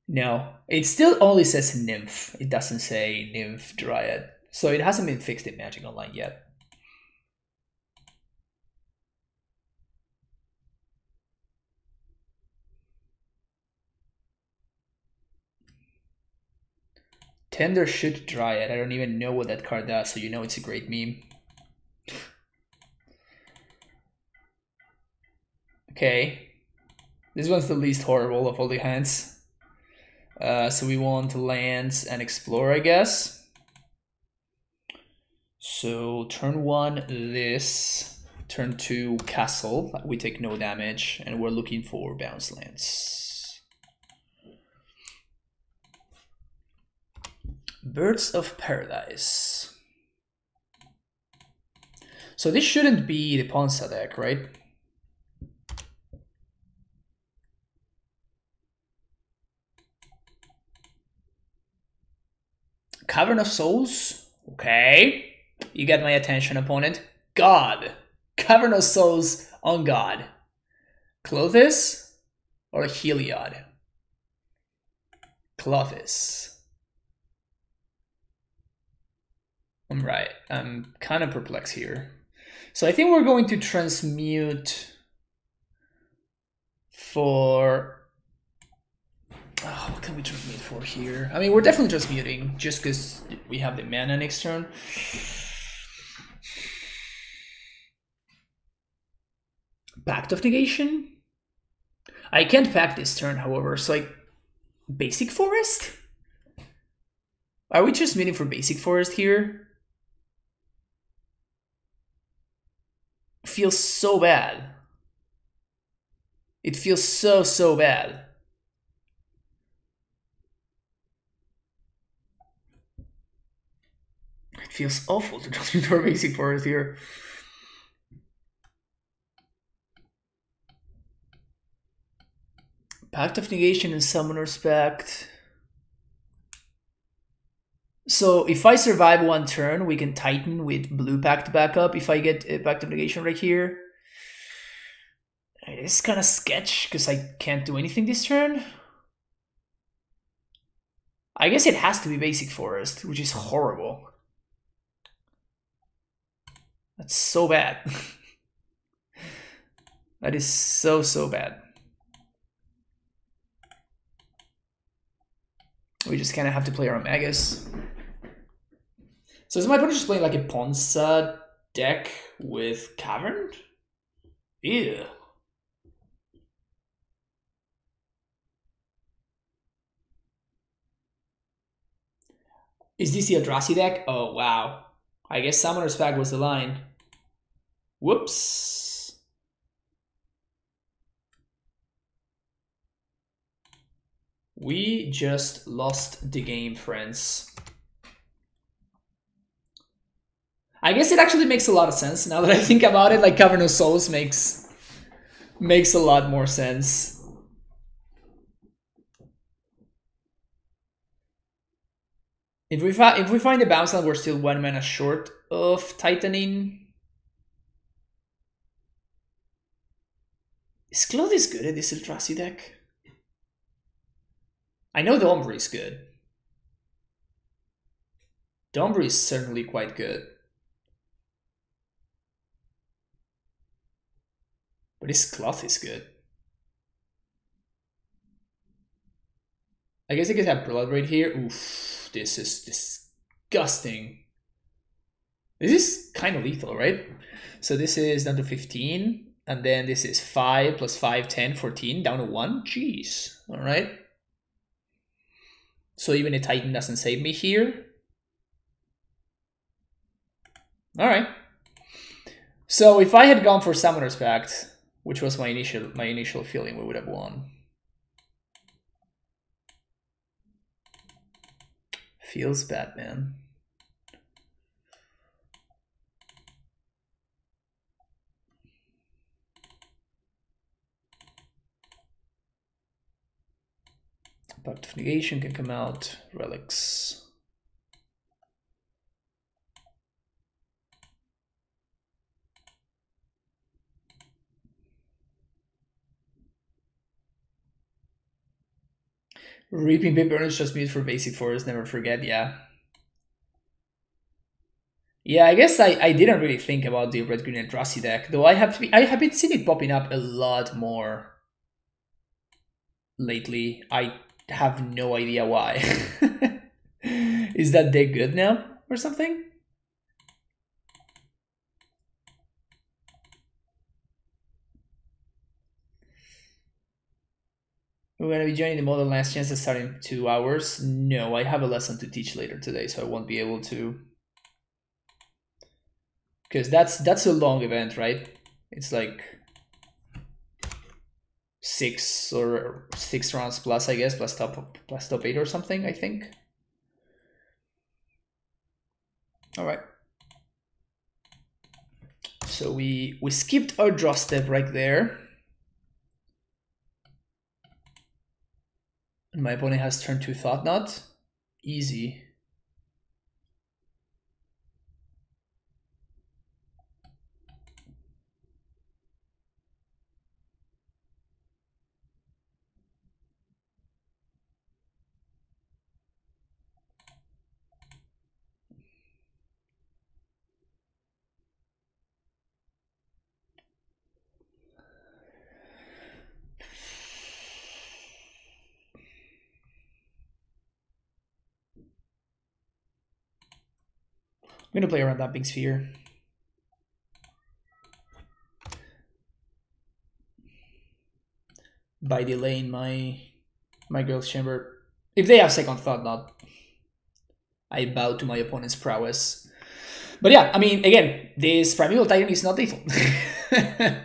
No, it still only says nymph. It doesn't say nymph dryad, so it hasn't been fixed in Magic Online yet. Tender should dry it. I don't even know what that card does, so you know it's a great meme. Okay. This one's the least horrible of all the hands. Uh, so we want lands and explore, I guess. So turn one, this. Turn two, castle. We take no damage, and we're looking for bounce lands. Birds of Paradise. So this shouldn't be the Ponza deck, right? Cavern of Souls? Okay. You get my attention, opponent. God. Cavern of Souls on God. Klothys or Heliod? Klothys. I'm right. I'm kind of perplexed here. So I think we're going to transmute for... Oh, what can we transmute for here? I mean, we're definitely transmuting just because we have the mana next turn. Pact of Negation? I can't pack this turn, however, so like... Basic Forest? Are we just meeting for Basic Forest here? Feels so bad. It feels so, so bad. It feels awful to just be basic forest here. Pact of Negation and Summoner's Pact. So if I survive one turn, we can Titan with blue pact backup if I get uh, a pact of negation right here. It's kind of sketch because I can't do anything this turn. I guess it has to be basic forest, which is horrible. That's so bad. that is so, so bad. We just kind of have to play our Magus. So is my opponent just playing like a Ponza deck with Cavern? Ew. Is this the Eldrazi deck? Oh, wow. I guess Summoner's Pact was the line. Whoops. We just lost the game, friends. I guess it actually makes a lot of sense now that I think about it. Like Cavern of Souls makes makes a lot more sense. If we if we find the bounce land, we're still one mana short of tightening. Is Claudius good at this Eldrazi deck? I know Dombre is good. Dombre is certainly quite good. But his cloth is good. I guess I could have Blood right here. Oof, this is disgusting. This is kind of lethal, right? So this is down to 15. And then this is 5 plus 5, 10, 14, down to 1. Jeez. All right. So even a Titan doesn't save me here. All right. So if I had gone for Summoner's Pact, which was my initial my initial feeling, we would have won. Feels bad, man. But negation can come out, relics. Reaping Paper is just made for basic forest, never forget, yeah. Yeah, I guess I, I didn't really think about the red green Eldrazi deck, though I have I have been seeing it popping up a lot more lately. I have no idea why. Is that deck good now or something? We're to be joining the model last chance to start in two hours. No, I have a lesson to teach later today, so I won't be able to. Because that's that's a long event, right? It's like six or six rounds plus, I guess, plus top plus top eight or something, I think. All right. So we we skipped our draw step right there. And my opponent has turned to Thought-Knot. Easy. I'm gonna play around that big sphere. By delaying my my girl's chamber. If they have second thought, not I bow to my opponent's prowess. But yeah, I mean, again, this Primeval Titan is not lethal.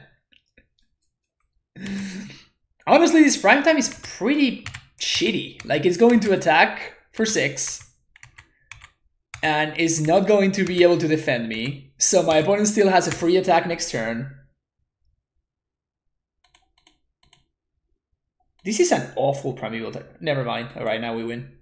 Honestly, this prime time is pretty shitty. Like, it's going to attack for six and is not going to be able to defend me. So my opponent still has a free attack next turn. This is an awful primeval attack. Never mind. Alright, now we win.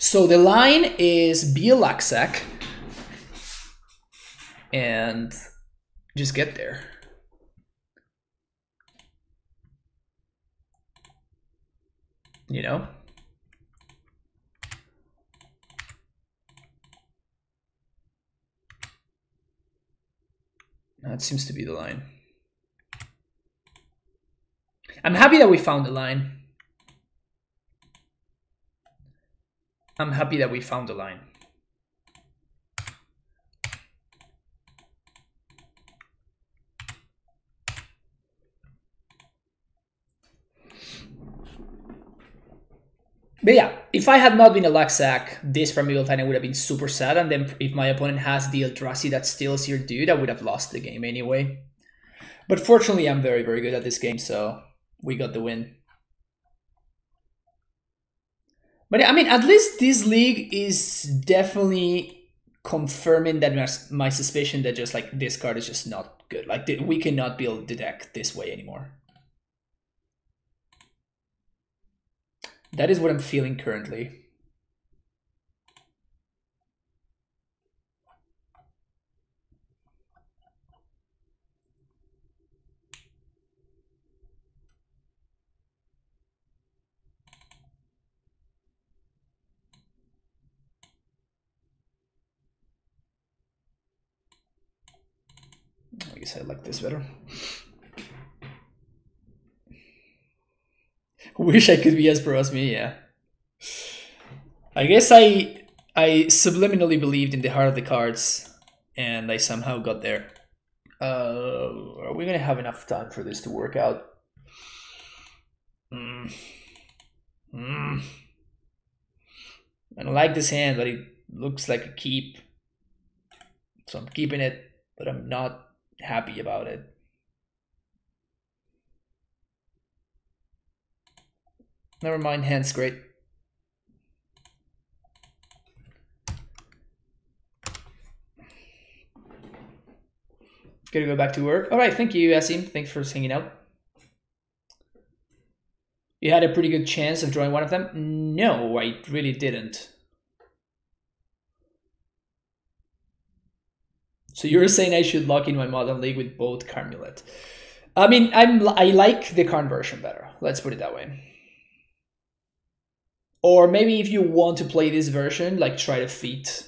So the line is Bielaksak and just get there. You know? That seems to be the line. I'm happy that we found the line. I'm happy that we found the line. But yeah, if I had not been a Laxac, this Primeval Titan would have been super sad. And then if my opponent has the Eldrazi that steals your dude, I would have lost the game anyway. But fortunately, I'm very, very good at this game, so we got the win. But I mean, at least this league is definitely confirming that my, my suspicion that just like this card is just not good. Like we cannot build the deck this way anymore. That is what I'm feeling currently. I guess I like this better. Wish I could be as pro as me, yeah. I guess I I subliminally believed in the heart of the cards and I somehow got there. Uh, are we gonna have enough time for this to work out? Mm. Mm. I don't like this hand, but it looks like a keep. So I'm keeping it, but I'm not happy about it. Never mind, hand's great. Gotta go back to work. All right, thank you, Asim. Thanks for hanging out. You had a pretty good chance of drawing one of them? No, I really didn't. So you're saying I should lock in my modern league with both Carmulet. I mean, I'm I like the Karn version better. Let's put it that way. Or maybe if you want to play this version, like try to feat.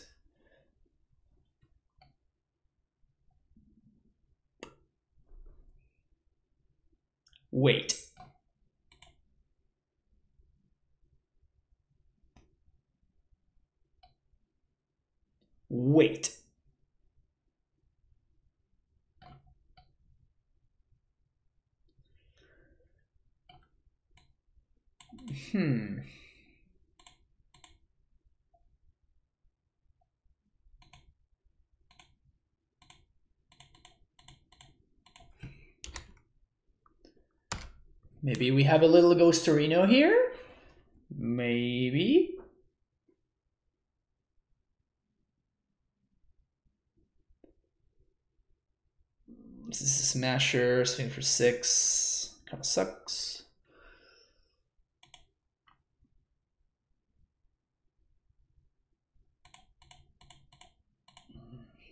Wait. Wait. Hmm. Maybe we have a little Ghosterino here? Maybe. This is a smasher, swing for six. Kind of sucks.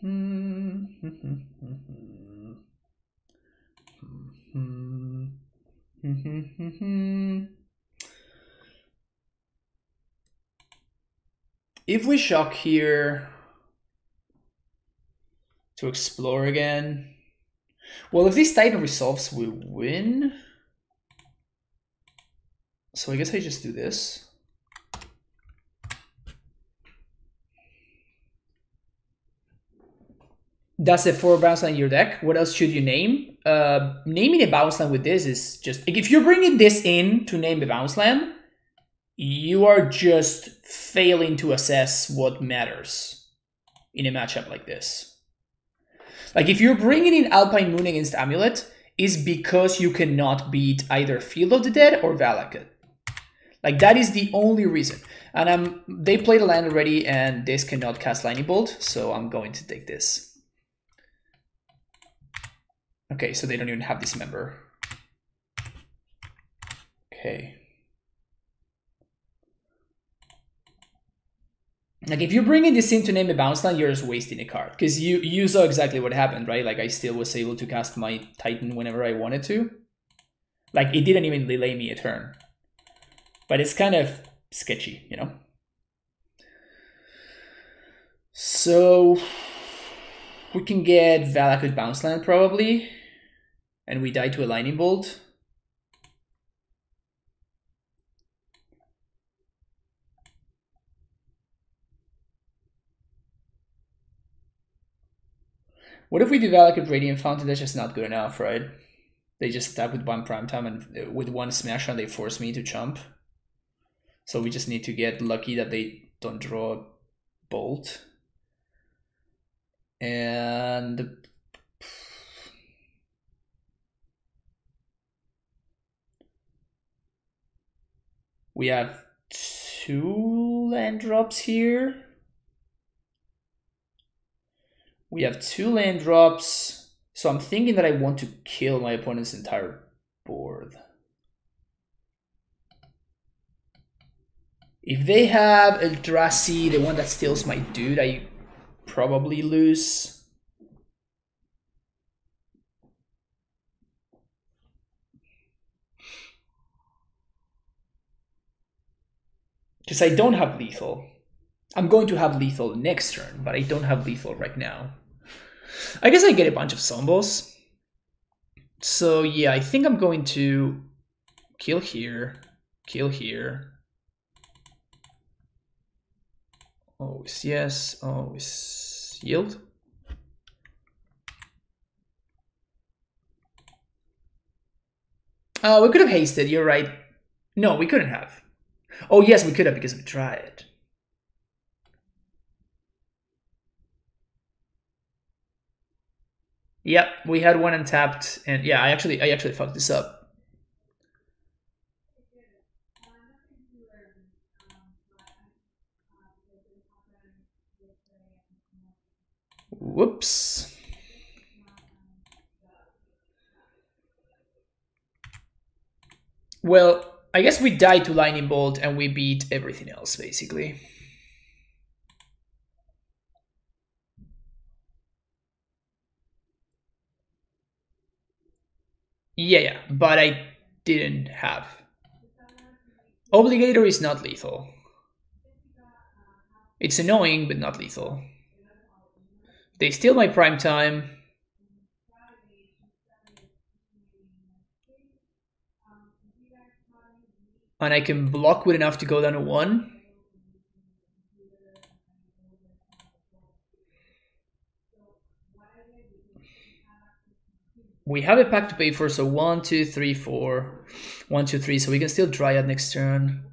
Hmm. Mm-hmm. if we shock here to explore again, well, if this Titan resolves, we win. So I guess I just do this. That's a four bounce on your deck. What else should you name? Uh, naming a bounce line with this is just like if you're bringing this in to name a bounce land, you are just failing to assess what matters in a matchup like this. Like if you're bringing in Alpine Moon against Amulet, is because you cannot beat either Field of the Dead or Valakut. Like that is the only reason. And I'm they played a land already, and this cannot cast Lightning Bolt, so I'm going to take this. Okay, so they don't even have Dismember. Okay. Like if you're bringing this in to name a bounce line, you're just wasting a card because you you saw exactly what happened, right? Like I still was able to cast my Titan whenever I wanted to. Like it didn't even delay me a turn, but it's kind of sketchy, you know. So we can get Valakut bounce land probably and we die to a lightning bolt. What if we develop a Radiant Fountain? That's just not good enough, right? They just attack with one prime time and uh, with one smash and they force me to jump. So we just need to get lucky that they don't draw a bolt. And we have two land drops here. We have two land drops. So I'm thinking that I want to kill my opponent's entire board. If they have Eldrazi, the one that steals my dude, I probably lose. Because I don't have lethal. I'm going to have lethal next turn, but I don't have lethal right now. I guess I get a bunch of Zombos. So yeah, I think I'm going to kill here, kill here. Always yes, always yield. Oh, we could have hasted, you're right. No, we couldn't have. Oh yes, we could have because we tried. Yep, we had one untapped, and yeah, I actually, I actually fucked this up. Whoops. Well, I guess we died to Lightning Bolt and we beat everything else, basically. Yeah, yeah, but I didn't have. Obligator is not lethal. It's annoying, but not lethal. They steal my prime time. And I can block with enough to go down to one. we have a pack to pay for, so one, two, three, four, one, two, three, so we can still dry out next turn.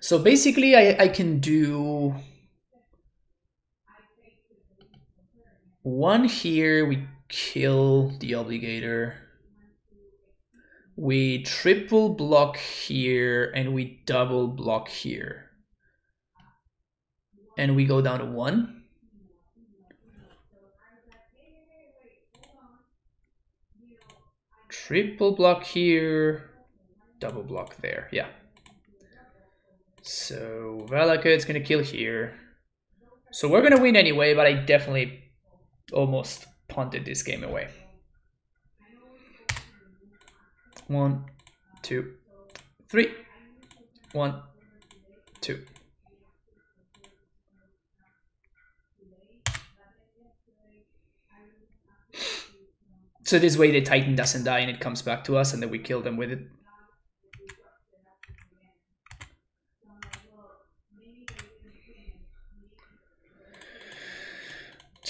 So basically, I, I can do one here, we kill the Obligator. We triple block here, and we double block here. And we go down to one. triple block here, double block there, yeah. So Valakut's gonna kill here. So we're gonna win anyway, but I definitely almost punted this game away. One, two, three. One, two. So this way the Titan doesn't die and it comes back to us and then we kill them with it.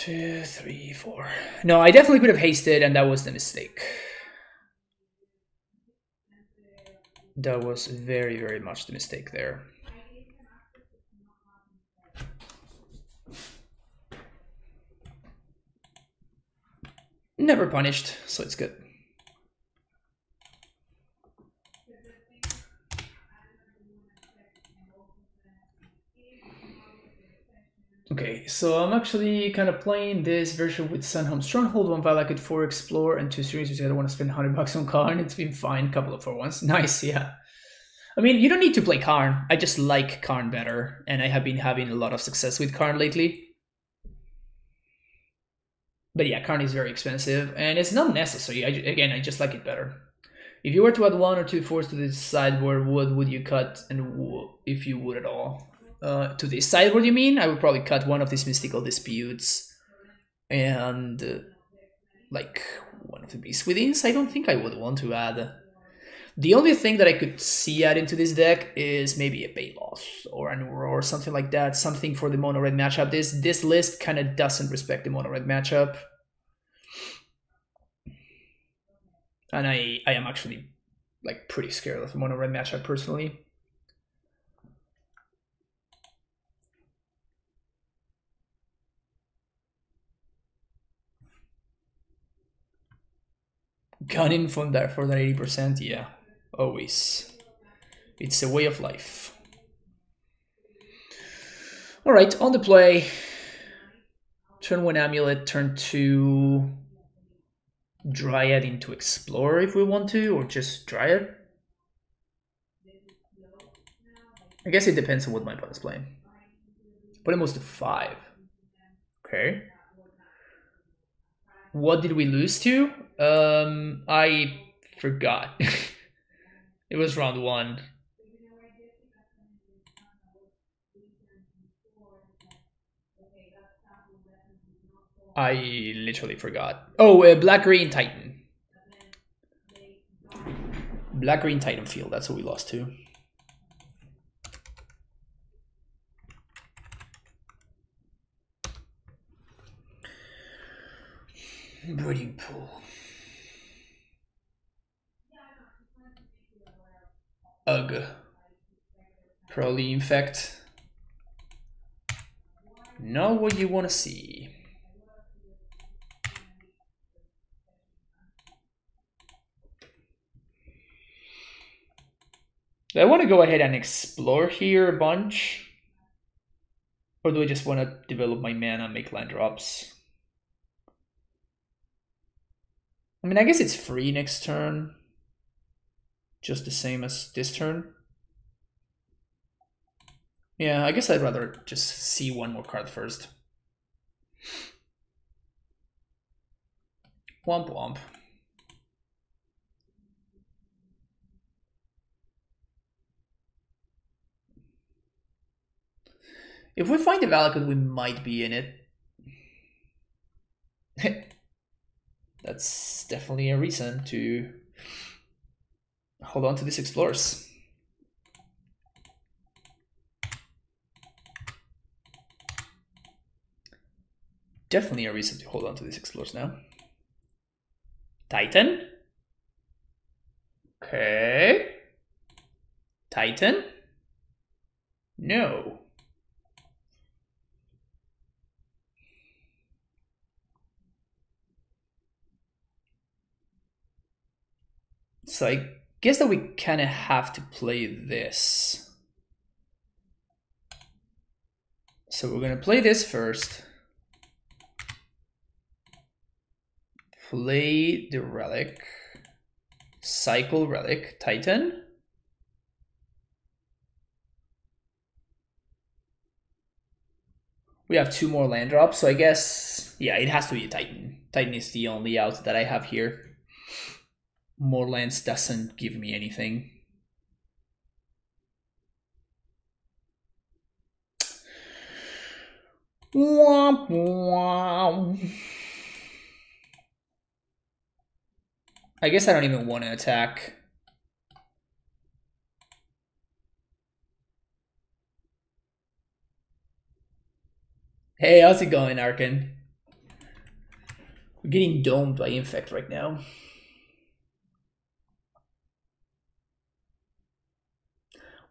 Two, three, four. No, I definitely could have hasted and that was the mistake. That was very, very much the mistake there. Never punished, so it's good. Okay, so I'm actually kind of playing this version with Sunhome Stronghold, one Valakut 4 Explore, and two series which I don't want to spend 100 bucks on Karn. It's been fine, couple of for ones. Nice, yeah. I mean, you don't need to play Karn. I just like Karn better, and I have been having a lot of success with Karn lately but yeah, Karn is very expensive, and it's not necessary. I, again, I just like it better. If you were to add one or two fours to this sideboard, what would you cut, and if you would at all? Uh, to this sideboard, you mean? I would probably cut one of these mystical disputes, and uh, like one of the beast withins. I don't think I would want to add. The only thing that I could see add into this deck is maybe a Baloth or an or something like that. Something for the mono red matchup. This this list kind of doesn't respect the mono red matchup. and I I am actually like pretty scared of the mono red matchup personally. Gunning from that for that 80%, yeah. Always. It's a way of life. Alright, on the play. Turn one amulet, turn two dryad into explorer if we want to, or just dryad. I guess it depends on what my opponent's playing. But it moves to five. Okay. What did we lose to? Um, I forgot. it was round one. I literally forgot. Oh, uh, Black Green Titan. Black Green Titan field, that's what we lost to. Breeding pool. Ugh. Probably infect. Not what you want to see. Do I want to go ahead and explore here a bunch? Or do I just want to develop my mana and make land drops? I mean, I guess it's free next turn. Just the same as this turn. Yeah, I guess I'd rather just see one more card first. Womp womp. If we find the Valakut, we might be in it. That's definitely a reason to hold on to these explorers. Definitely a reason to hold on to these explorers now. Titan. Okay. Titan. No. So I guess that we kind of have to play this. So we're going to play this first. Play the relic. Cycle relic. Titan. We have two more land drops, so I guess, yeah, it has to be a Titan. Titan is the only out that I have here more lands doesn't give me anything. Womp womp. I guess I don't even want to attack. Hey, how's it going, Arkin? We're getting domed by Infect right now.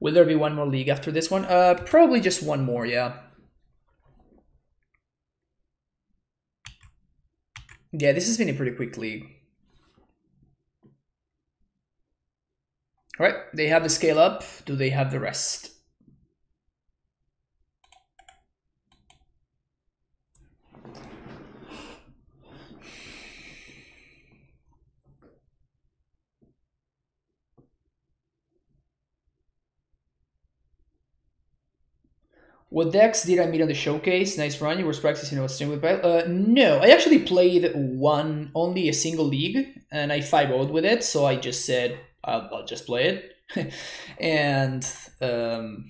Will there be one more league after this one? Uh, probably just one more, yeah. Yeah, this has been a pretty quick league. All right, they have the scale up. Do they have the rest? What decks did I meet on the showcase? Nice run. You were practicing with stream with Uh, no, I actually played one, only a single league, and I 5 0 with it. So I just said, I'll, I'll just play it. and um,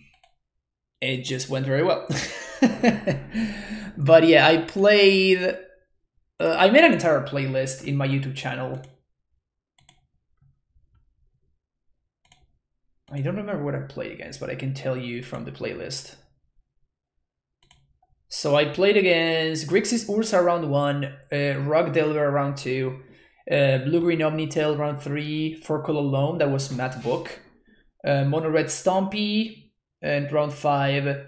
it just went very well. but yeah, I played. Uh, I made an entire playlist in my YouTube channel. I don't remember what I played against, but I can tell you from the playlist. So I played against Grixis Urza round one, uh, Rock Delver round two, Uh, Blue Green Omnitail round three, Four Color Loam, that was Matt Book. Uh, Mono Red Stompy, and round five, uh,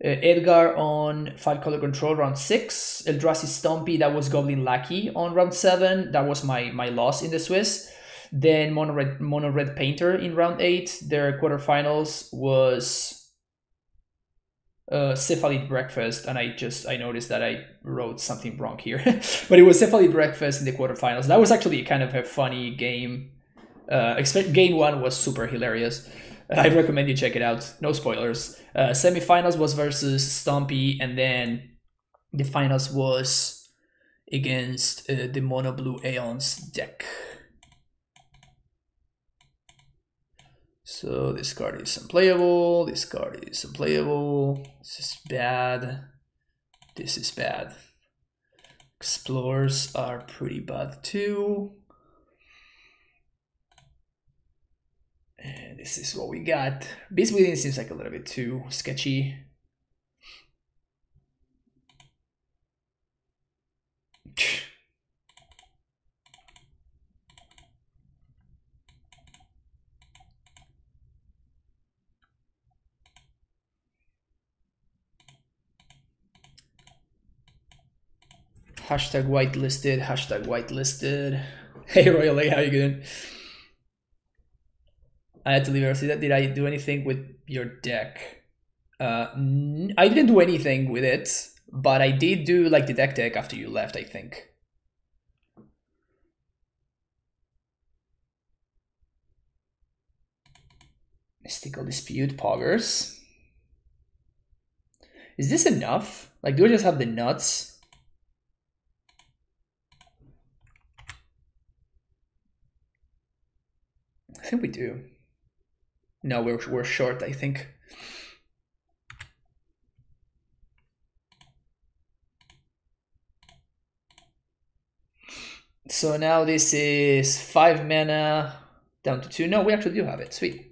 Edgar on five color control round six. Eldrazi Stompy, that was Goblin Lackey on round seven. That was my, my loss in the Swiss. Then Mono Red, Mono Red Painter in round eight. Their quarterfinals was uh, Cephalid Breakfast, and I just I noticed that I wrote something wrong here, but it was Cephalid Breakfast in the quarterfinals. That was actually kind of a funny game. Uh, game one was super hilarious. I recommend you check it out. No spoilers. Uh, semifinals was versus Stumpy, and then the finals was against uh, the Mono Blue Aeons deck. So this card is unplayable, this card is unplayable, this is bad, this is bad. Explorers are pretty bad too. And this is what we got. Beast Within seems like a little bit too sketchy. Hashtag whitelisted, hashtag whitelisted. Hey Royal A, how you doing? I had to leave early. Did I do anything with your deck? Uh, I didn't do anything with it, but I did do like the deck deck after you left, I think. Mystical Dispute, Poggers. Is this enough? Like, do I just have the nuts? I think we do. No, we're, we're short, I think. So now this is five mana down to two. No, we actually do have it. Sweet.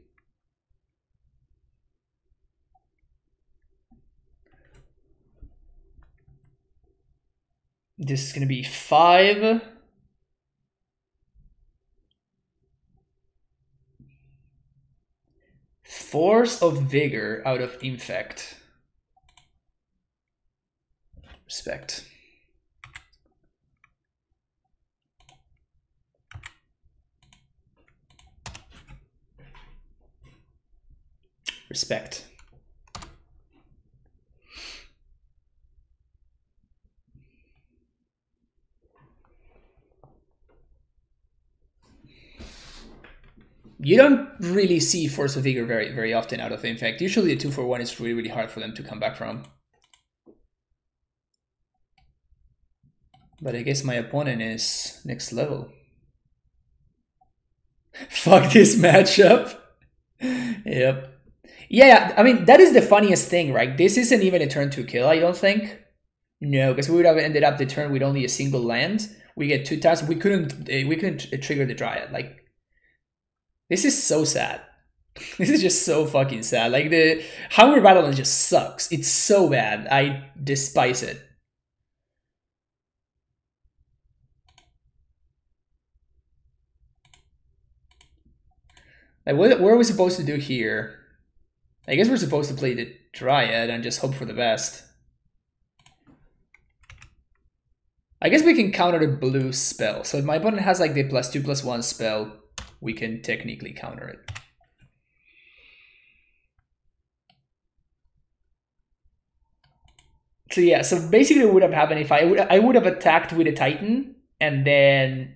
This is going to be five. Force of Vigor out of Infect. Respect. Respect. You don't really see Force of Vigor very very often out of Infect. Usually the two for one is really really hard for them to come back from. But I guess my opponent is next level. Fuck this matchup. yep. Yeah, I mean that is the funniest thing, right? This isn't even a turn to kill, I don't think. No, because we would have ended up the turn with only a single land. We get two taps. We couldn't. Uh, we couldn't trigger the Dryad. Like this is so sad. This is just so fucking sad. Like the Hanweir Battlements just sucks. It's so bad. I despise it. Like what, what are we supposed to do here? I guess we're supposed to play the Dryad and just hope for the best. I guess we can counter the blue spell. So if my opponent has like the plus two plus one spell, we can technically counter it. So yeah, so basically what would have happened if I would I would have attacked with a Titan and then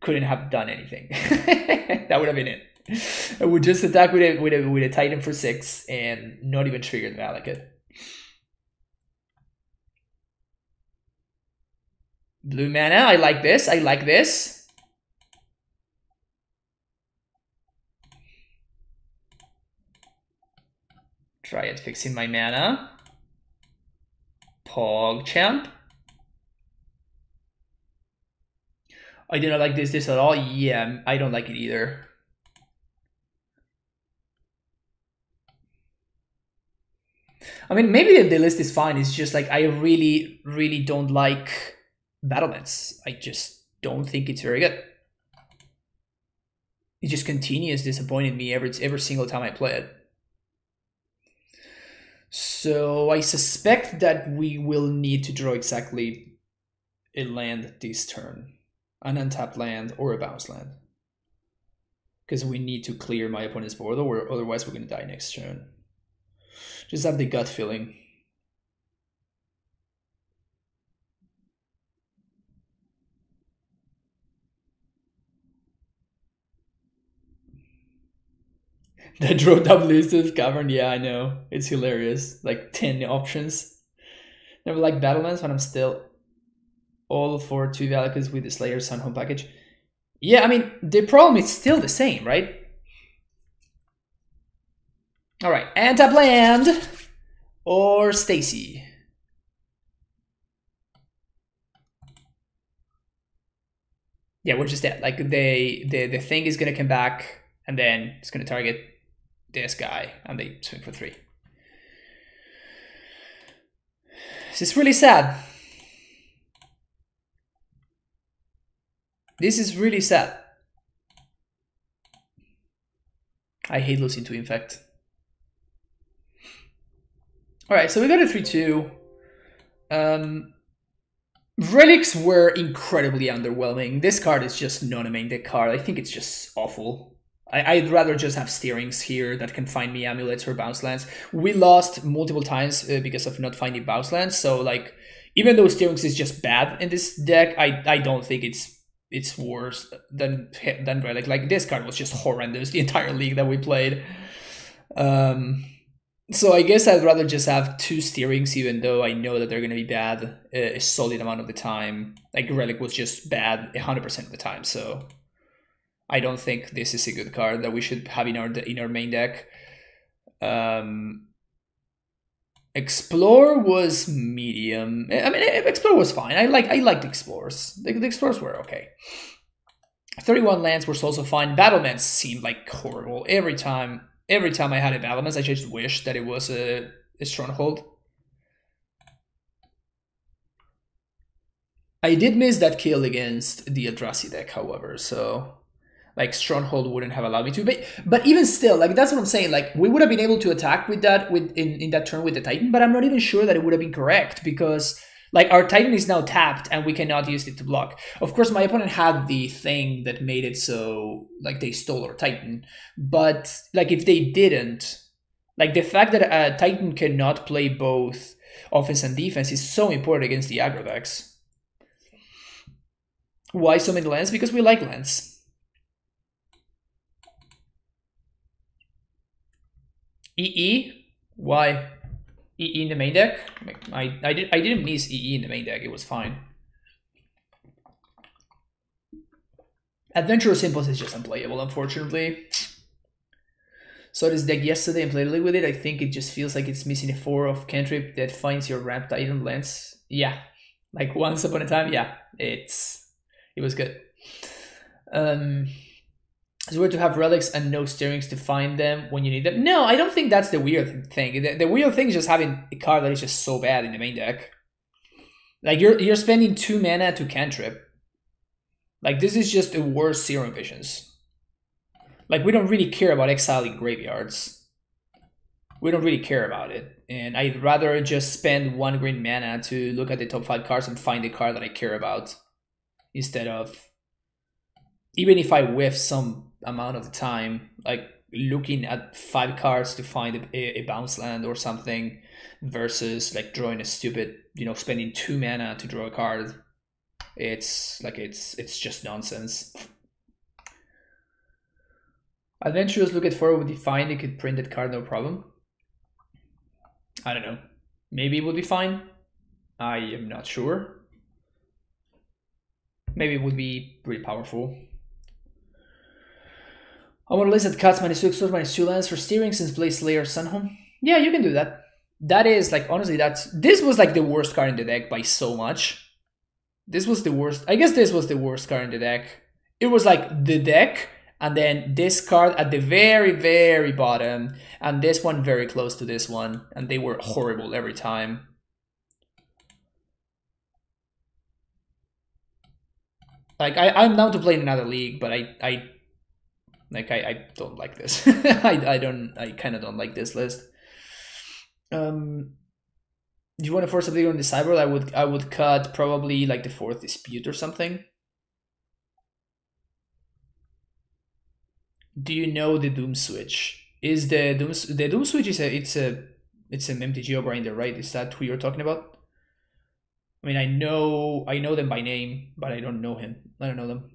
couldn't have done anything. that would have been it. I would just attack with a with a with a Titan for six and not even trigger the Valakut. Blue mana, I like this. I like this. Try it fixing my mana. PogChamp. I oh, do not like this this at all. Yeah, I don't like it either. I mean, maybe the list is fine. It's just like I really, really don't like battlements. I just don't think it's very good. It just continues disappointing me every every single time I play it. So I suspect that we will need to draw exactly a land this turn, an untapped land or a bounce land. Because we need to clear my opponent's board or otherwise we're going to die next turn. Just have the gut feeling. The draw double elusive cavern, yeah, I know. It's hilarious. Like 10 options. Never like Battlements when I'm still all for two Valakut with the Slayer Sunhome package. Yeah, I mean, the problem is still the same, right? Alright, Antapland or Stacy. Yeah, we're just dead. Like they the the thing is gonna come back and then it's gonna target this guy and they swing for three. This is really sad. This is really sad. I hate losing to Infect. Alright, so we got a 3-2. Um, relics were incredibly underwhelming. This card is just not a main deck card. I think it's just awful. I, would rather just have stirrings here that can find me amulets or bounce lands. We lost multiple times uh, because of not finding bounce lands. So like, even though stirrings is just bad in this deck, I I don't think it's it's worse than than relic. Like this card was just horrendous the entire league that we played. Um, so I guess I'd rather just have two stirrings, even though I know that they're gonna be bad uh, a solid amount of the time. Like relic was just bad hundred percent of the time. So I don't think this is a good card that we should have in our in our main deck. Um, Explore was medium. I mean, Explore was fine. I like I liked Explorers. The, the Explorers were okay. 31 lands were also fine. Battlements seemed like horrible. Every time every time I had a Battlements, I just wished that it was a, a Stronghold. I did miss that kill against the Eldrazi deck, however, so like stronghold wouldn't have allowed me to. But but even still like that's what i'm saying. Like we would have been able to attack with that with in, in that turn with the titan but i'm not even sure that it would have been correct because like our titan is now tapped and we cannot use it to block. Of course my opponent had the thing that made it so like they stole our titan but like if they didn't like the fact that a titan cannot play both offense and defense is so important against the aggro decks why so many lands? Because we like lands EE? Why? EE in the main deck? I, I, did, I didn't miss EE in the main deck, it was fine. Adventurous Impulse is just unplayable, unfortunately. So this deck yesterday and played a little with it. I think it just feels like it's missing a four of cantrip that finds your ramped item lens. Yeah, like once upon a time. Yeah, it's it was good. Um, it's weird to have relics and no stirrings to find them when you need them. No, I don't think that's the weird thing. The, the weird thing is just having a card that is just so bad in the main deck. Like you're you're spending two mana to cantrip. Like this is just the worst Serum Visions. Like we don't really care about exiling graveyards. We don't really care about it. And I'd rather just spend one green mana to look at the top five cards and find the card that I care about. Instead of even if I whiff some amount of time, like looking at five cards to find a, a bounce land or something, versus like drawing a stupid, you know, spending two mana to draw a card. It's like it's it's just nonsense. Adventurers look at four would be fine. They could print that card no problem. I don't know. Maybe it would be fine. I am not sure. Maybe it would be pretty powerful. I want to list that minus two explores minus two lands for steering since play Slayer Sunhome. Yeah, you can do that. That is like honestly, that's this was like the worst card in the deck by so much. This was the worst. I guess this was the worst card in the deck. It was like the deck, and then this card at the very, very bottom, and this one very close to this one, and they were horrible every time. like I, I'm down to play in another league, but I I like I, I don't like this. I, I don't I kind of don't like this list. Um, do you want to force a video on the cyber? I would I would cut probably like the fourth dispute or something. Do you know the Doom Switch? Is the Doom the Doom Switch is a it's a it's an MTGO grinder, right? Is that who you're talking about? I mean, I know I know them by name, but I don't know him. I don't know them.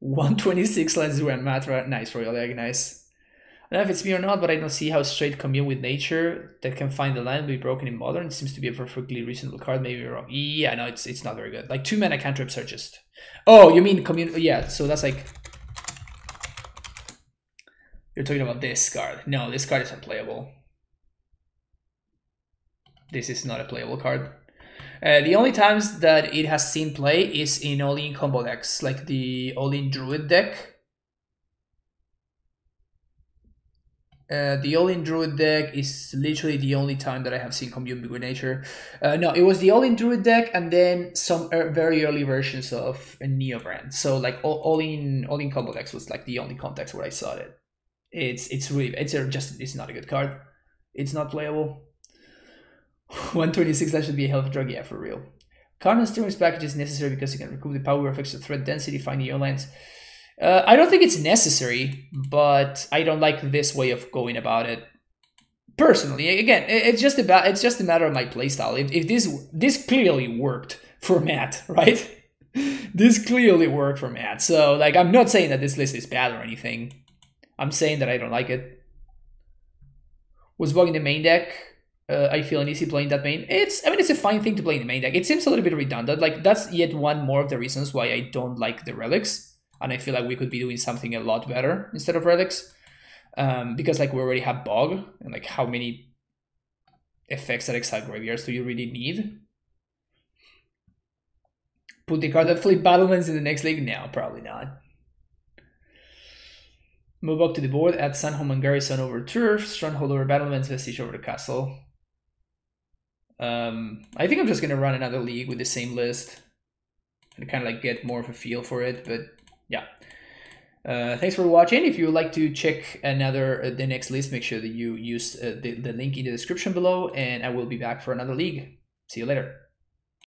126 lenses were Matra. Nice, Royal Egg, nice. I don't know if it's me or not, but I don't see how straight commune with nature that can find the land be broken in modern. It seems to be a perfectly reasonable card. Maybe wrong. Yeah, no, it's it's not very good. Like two mana cantrips are just. Oh, you mean commune? Yeah, so that's like. You're talking about this card. No, this card is unplayable. This is not a playable card. Uh, the only times that it has seen play is in all-in combo decks, like the all-in Druid deck. Uh, the all-in Druid deck is literally the only time that I have seen Commune with Nature. Uh, no, it was the all-in Druid deck and then some er very early versions of a Neobrand. So like all-in all-in combo decks was like the only context where I saw it. It's it's really it's just it's not a good card. It's not playable. 126, that should be a hell of a drug, yeah, for real. Cardinal Stillness package is necessary because you can recoup the power of threat density, finding your lands. Uh, I don't think it's necessary, but I don't like this way of going about it. Personally, again, it's just about it's just a matter of my playstyle. If, if this this clearly worked for Matt, right? this clearly worked for Matt. So like, I'm not saying that this list is bad or anything. I'm saying that I don't like it. Was bugging the main deck uh, I feel uneasy playing that main. It's, I mean, it's a fine thing to play in the main deck. It seems a little bit redundant. Like, that's yet one more of the reasons why I don't like the relics. And I feel like we could be doing something a lot better instead of relics. Um, because, like, we already have Bog. And, like, how many effects that exile graveyards do you really need? Put the card that flip Battlements in the next league? No, probably not. Move up to the board, add Sunhome and Garrison over turf, Stronghold over Battlements, Vestige over the castle. Um, I think I'm just gonna run another league with the same list and kind of like get more of a feel for it. But yeah, uh, thanks for watching. If you would like to check another uh, the next list, make sure that you use uh, the, the link in the description below, and I will be back for another league. See you later.